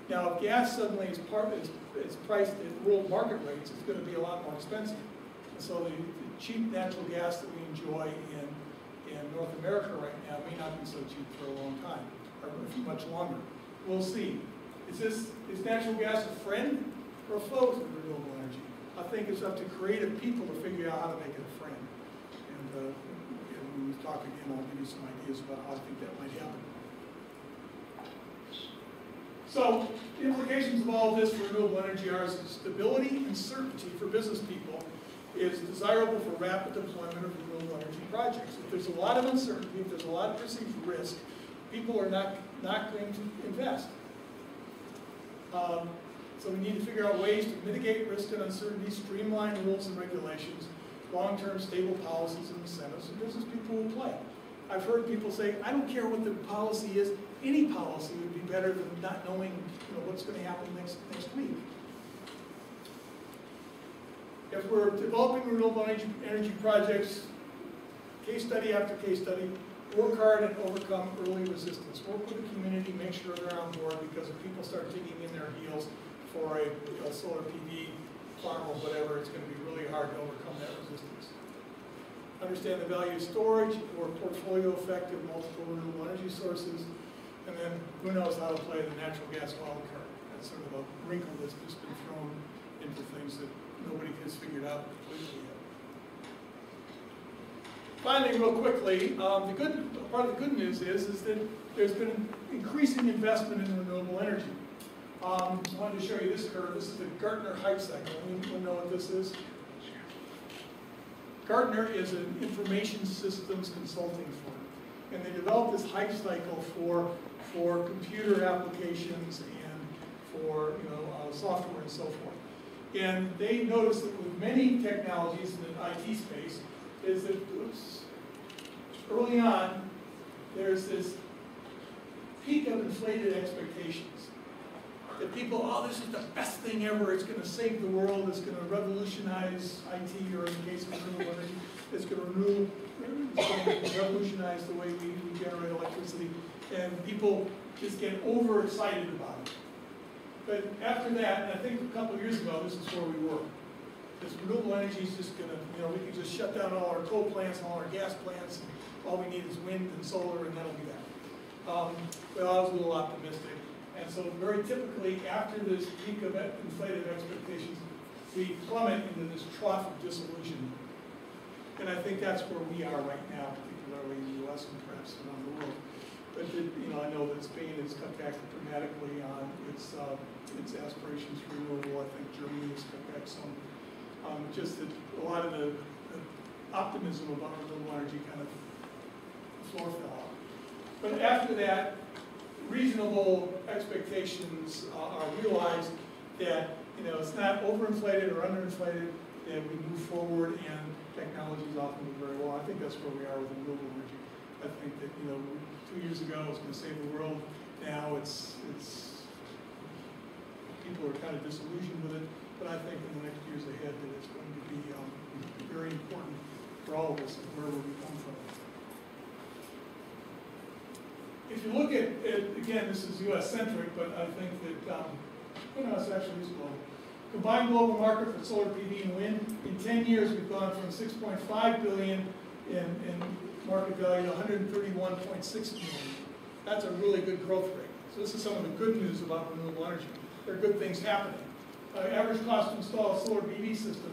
Now, if gas suddenly is part is, is priced at world market rates, it's going to be a lot more expensive. And so the, the cheap natural gas that we enjoy in in North America right now may not be so cheap for a long time or much longer. We'll see. Is this is natural gas a friend or a foe to renewable energy? I think it's up to creative people to figure out how to make it a friend. And, uh, when we talk again, I'll give you some ideas about how I think that might happen. So, the implications of all of this for renewable energy are stability and certainty for business people is desirable for rapid deployment of renewable energy projects. If there's a lot of uncertainty, if there's a lot of perceived risk, people are not, not going to invest. Um, so we need to figure out ways to mitigate risk and uncertainty, streamline rules and regulations, long-term stable policies and incentives, and business people will play. I've heard people say, I don't care what the policy is, any policy would be better than not knowing you know, what's going to happen next, next week. If we're developing renewable energy, energy projects, case study after case study, work hard and overcome early resistance. Work with the community, make sure they're on board, because if people start digging in their heels for a, solar PV farm or whatever, it's gonna be really hard to overcome that resistance. Understand the value of storage or portfolio effect of multiple renewable energy sources, and then who knows how to play the natural gas wild card. That's sort of a wrinkle that's just been thrown into things that nobody has figured out completely yet. Finally, real quickly, um, the good, part of the good news is, is that there's been increasing investment in renewable energy. Um, I wanted to show you this curve. This is the Gartner Hype Cycle. Anyone know what this is? Gartner is an information systems consulting firm. And they developed this hype cycle for, for computer applications and for you know, uh, software and so forth. And they noticed that with many technologies in the IT space, is that oops, early on, there's this peak of inflated expectations. That people, oh, this is the best thing ever, it's going to save the world, it's going to revolutionize IT, or in the case of renewable energy, it's going to renew, going to revolutionize the way we, we generate electricity. And people just get overexcited about it. But after that, and I think a couple years ago, this is where we were. This renewable energy is just gonna, you know, we can just shut down all our coal plants and all our gas plants, all we need is wind and solar, and that'll be that. Um, well, I was a little optimistic, and so very typically, after this peak of inflated expectations, we plummet into this trough of disillusionment. And I think that's where we are right now, particularly in the U.S. and perhaps around the world. But, the- you know, I know that Spain has cut back dramatically on its, uh, its aspirations for renewable. I think Germany has cut back some. Um, just that a lot of the the optimism about renewable energy kind of floor fell out. But after that, reasonable expectations are are realized that, you know, it's not overinflated or underinflated, that we move forward and technologies often move very well. I think that's where we are with renewable energy. I think that, you know, two years ago, it was gonna save the world, now it's, it's, people are kind of disillusioned with it, but I think in the next years ahead that it's going to be, um, very important for all of us, wherever we come from. If you look at, at- again, this is US centric, but I think that, um, you know, it's actually global. Combined global market for solar PV and wind, in ten years, we've gone from six point five billion in, in market value to 131.6 billion. That's a really good growth rate. So this is some of the good news about renewable energy. There are good things happening. Uh, average cost to install a solar PV system,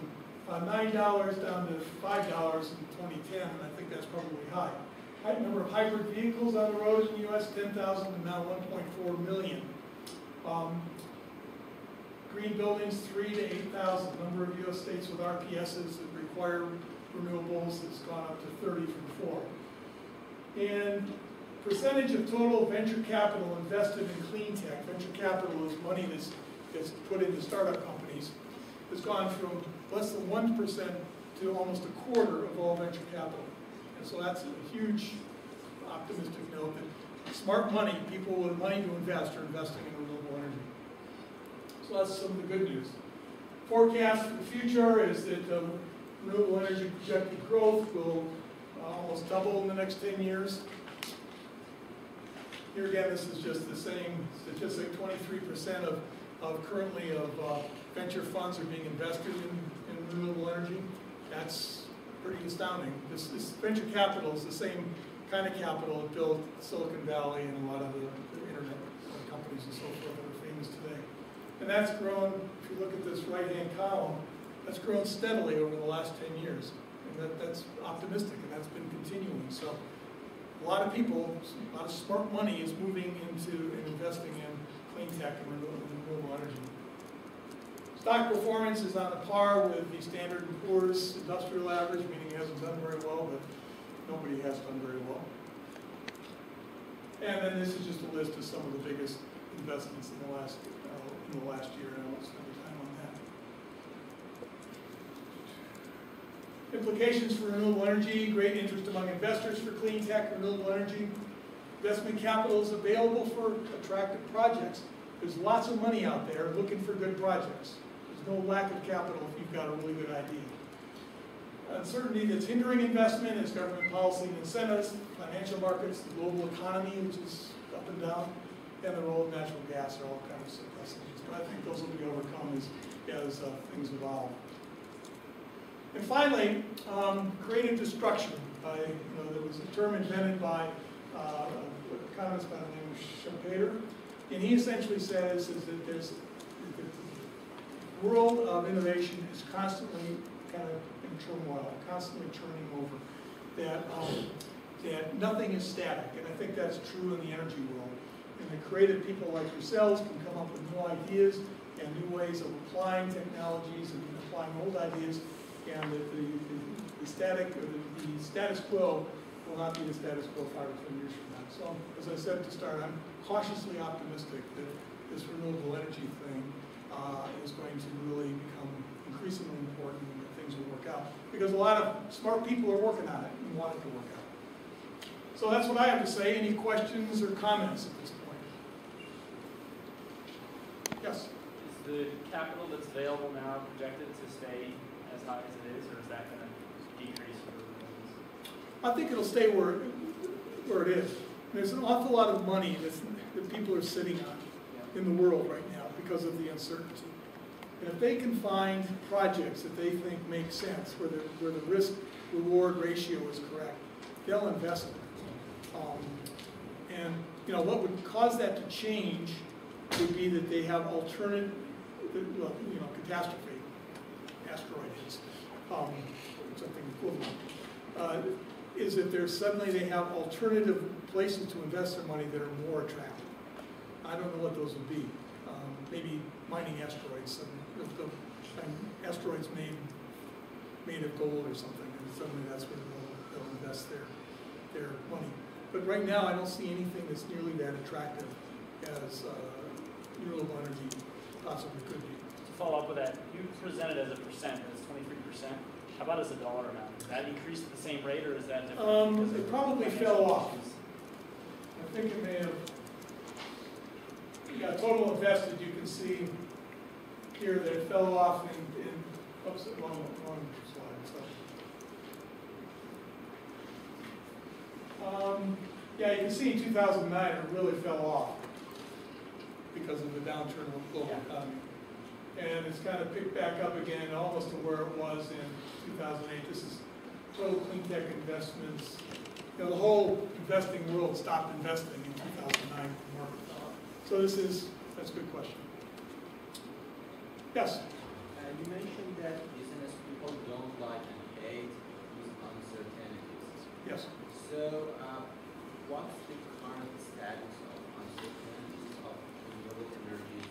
uh, nine dollars down to five dollars in twenty ten, and I think that's probably high. Number of hybrid vehicles on the roads in the US, ten thousand to now one point four million. Um, Green buildings, three to eight thousand, number of US states with RPSs that require renewables has gone up to thirty from four. And percentage of total venture capital invested in clean tech, venture capital is money that's, that's put into startup companies, has gone from less than one percent to almost a quarter of all venture capital. So that's a huge optimistic note that smart money, people with money to invest are investing in renewable energy. So that's some of the good news. Forecast for the future is that um, renewable energy projected growth will uh, almost double in the next 10 years. Here again, this is just the same statistic, 23% of, of currently of uh, venture funds are being invested in, in renewable energy. That's pretty astounding. This, this venture capital is the same kind of capital that built Silicon Valley and a lot of the, the internet companies and so forth that are famous today. And that's grown, if you look at this right-hand column, that's grown steadily over the last 10 years. And that, that's optimistic, and that's been continuing. So a lot of people, a lot of smart money is moving into and investing in clean tech and renewable, renewable energy. Stock performance is on a par with the Standard and Poor's industrial average, meaning it hasn't done very well, but nobody has done very well. And then this is just a list of some of the biggest investments in the last, uh, in the last year, and I won't spend time on that. Implications for renewable energy, great interest among investors for clean tech, and renewable energy. Investment capital is available for attractive projects. There's lots of money out there looking for good projects. No lack of capital if you've got a really good idea. Uncertainty that's hindering investment is government policy and incentives, financial markets, the global economy, which is up and down, and the role of natural gas are all kind of suppressants. But I think those will be overcome as, as uh, things evolve. And finally, um, creative destruction. By, you know, there was a term invented by uh, economist by the name of Schumpeter, and he essentially says is that there's the world of innovation is constantly kind of in turmoil, constantly turning over. That um, that nothing is static, and I think that's true in the energy world. And the creative people like yourselves can come up with new ideas and new ways of applying technologies and applying old ideas and that the, the, the static, or the, the status quo will not be the status quo five or ten years from now. So, as I said to start, I'm cautiously optimistic that this renewable energy thing uh, is going to really become increasingly important and that things will work out. Because a lot of smart people are working on it and want it to work out. So that's what I have to say. Any questions or comments at this point? Yes? Is the capital that's available now projected to stay as high as it is, or is that gonna decrease for the I think it'll stay where, where it is. There's an awful lot of money that's, that people are sitting on in the world right now because of the uncertainty. And if they can find projects that they think make sense, where the, where the risk-reward ratio is correct, they'll invest in it. Um, and, you know, what would cause that to change would be that they have alternate, well, you know, catastrophe, asteroid hits, um, something equivalent. Uh, is that there's suddenly they have alternative places to invest their money that are more attractive. I don't know what those would be. Um, maybe mining asteroids. And the, and asteroids may made of gold or something, and suddenly that's where they'll, they'll invest their, their money. But right now, I don't see anything that's nearly that attractive as uh, renewable energy possibly could be. To follow up with that, you presented as a percent, as twenty-three percent. How about as a dollar amount? Did that increased at the same rate, or is that different? Um, it probably fell off. I think it may have, yeah, total invested, you can see here that it fell off in, in, oops, wrong, wrong slide, so. Um, yeah, you can see in two thousand nine, it really fell off because of the downturn of the global economy. And it's kind of picked back up again, almost to where it was in two thousand eight. This is total clean tech investments. You know, the whole investing world stopped investing in two thousand nine. So this is, that's a good question. Yes? Uh, you mentioned that business people don't like and hate these uncertainties. Yes. So, uh, what's the current status of uncertainties of renewable energy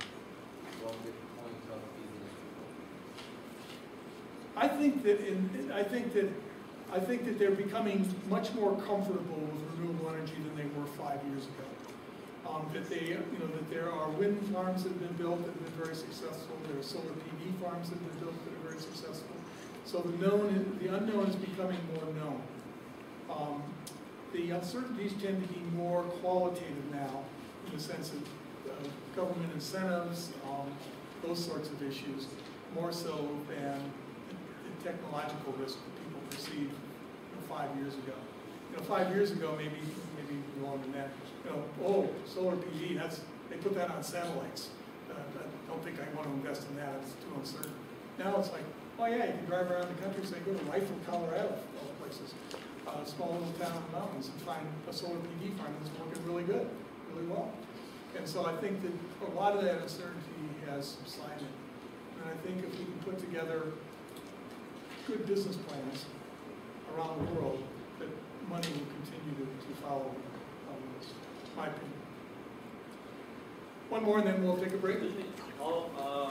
from the point of business people? I think that in, I think that, I think that they're becoming much more comfortable with renewable energy than they were five years ago. Um, that they, you know, that there are wind farms that have been built that have been very successful, there are solar PV farms that have been built that are very successful. So the known, the unknown is becoming more known. Um, the uncertainties tend to be more qualitative now, in the sense of uh, government incentives, um, those sorts of issues, more so than the technological risk that people perceived you know, five years ago. You know, five years ago, maybe, maybe longer than that, you know, oh, solar PV, that's, they put that on satellites. Uh, I don't think I want to invest in that, it's too uncertain. Now it's like, oh yeah, you can drive around the country, say, go to Rifle, Colorado, all places, uh, small little town in the mountains, and find a solar PV farm that's working really good, really well. And so I think that a lot of that uncertainty has subsided. And I think if we can put together good business plans around the world, money will continue to, to follow on this, my opinion. One more and then we'll take a break. Uh,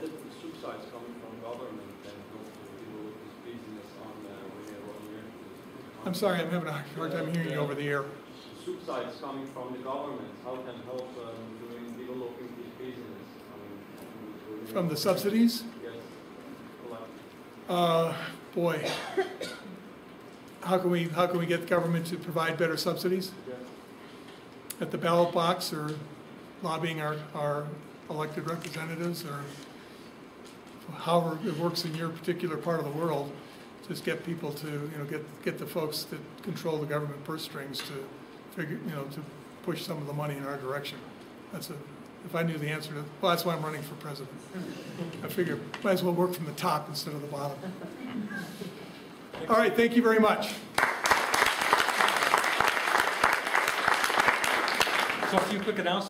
the subsidies coming from government and go to people business on, uh, energy? I'm sorry, I'm having a hard time hearing you over the air. The subsidies coming from the government, how can help, um, doing, developing this business? I mean, From the subsidies? Yes. Uh, boy. How can we, how can we get the government to provide better subsidies? At the ballot box or lobbying our, our elected representatives or however it works in your particular part of the world? Just get people to, you know, get, get the folks that control the government purse strings to figure, you know, to push some of the money in our direction. That's a, if I knew the answer to, well, that's why I'm running for president. I figure, might as well work from the top instead of the bottom. All right, thank you very much. So a few quick announcements.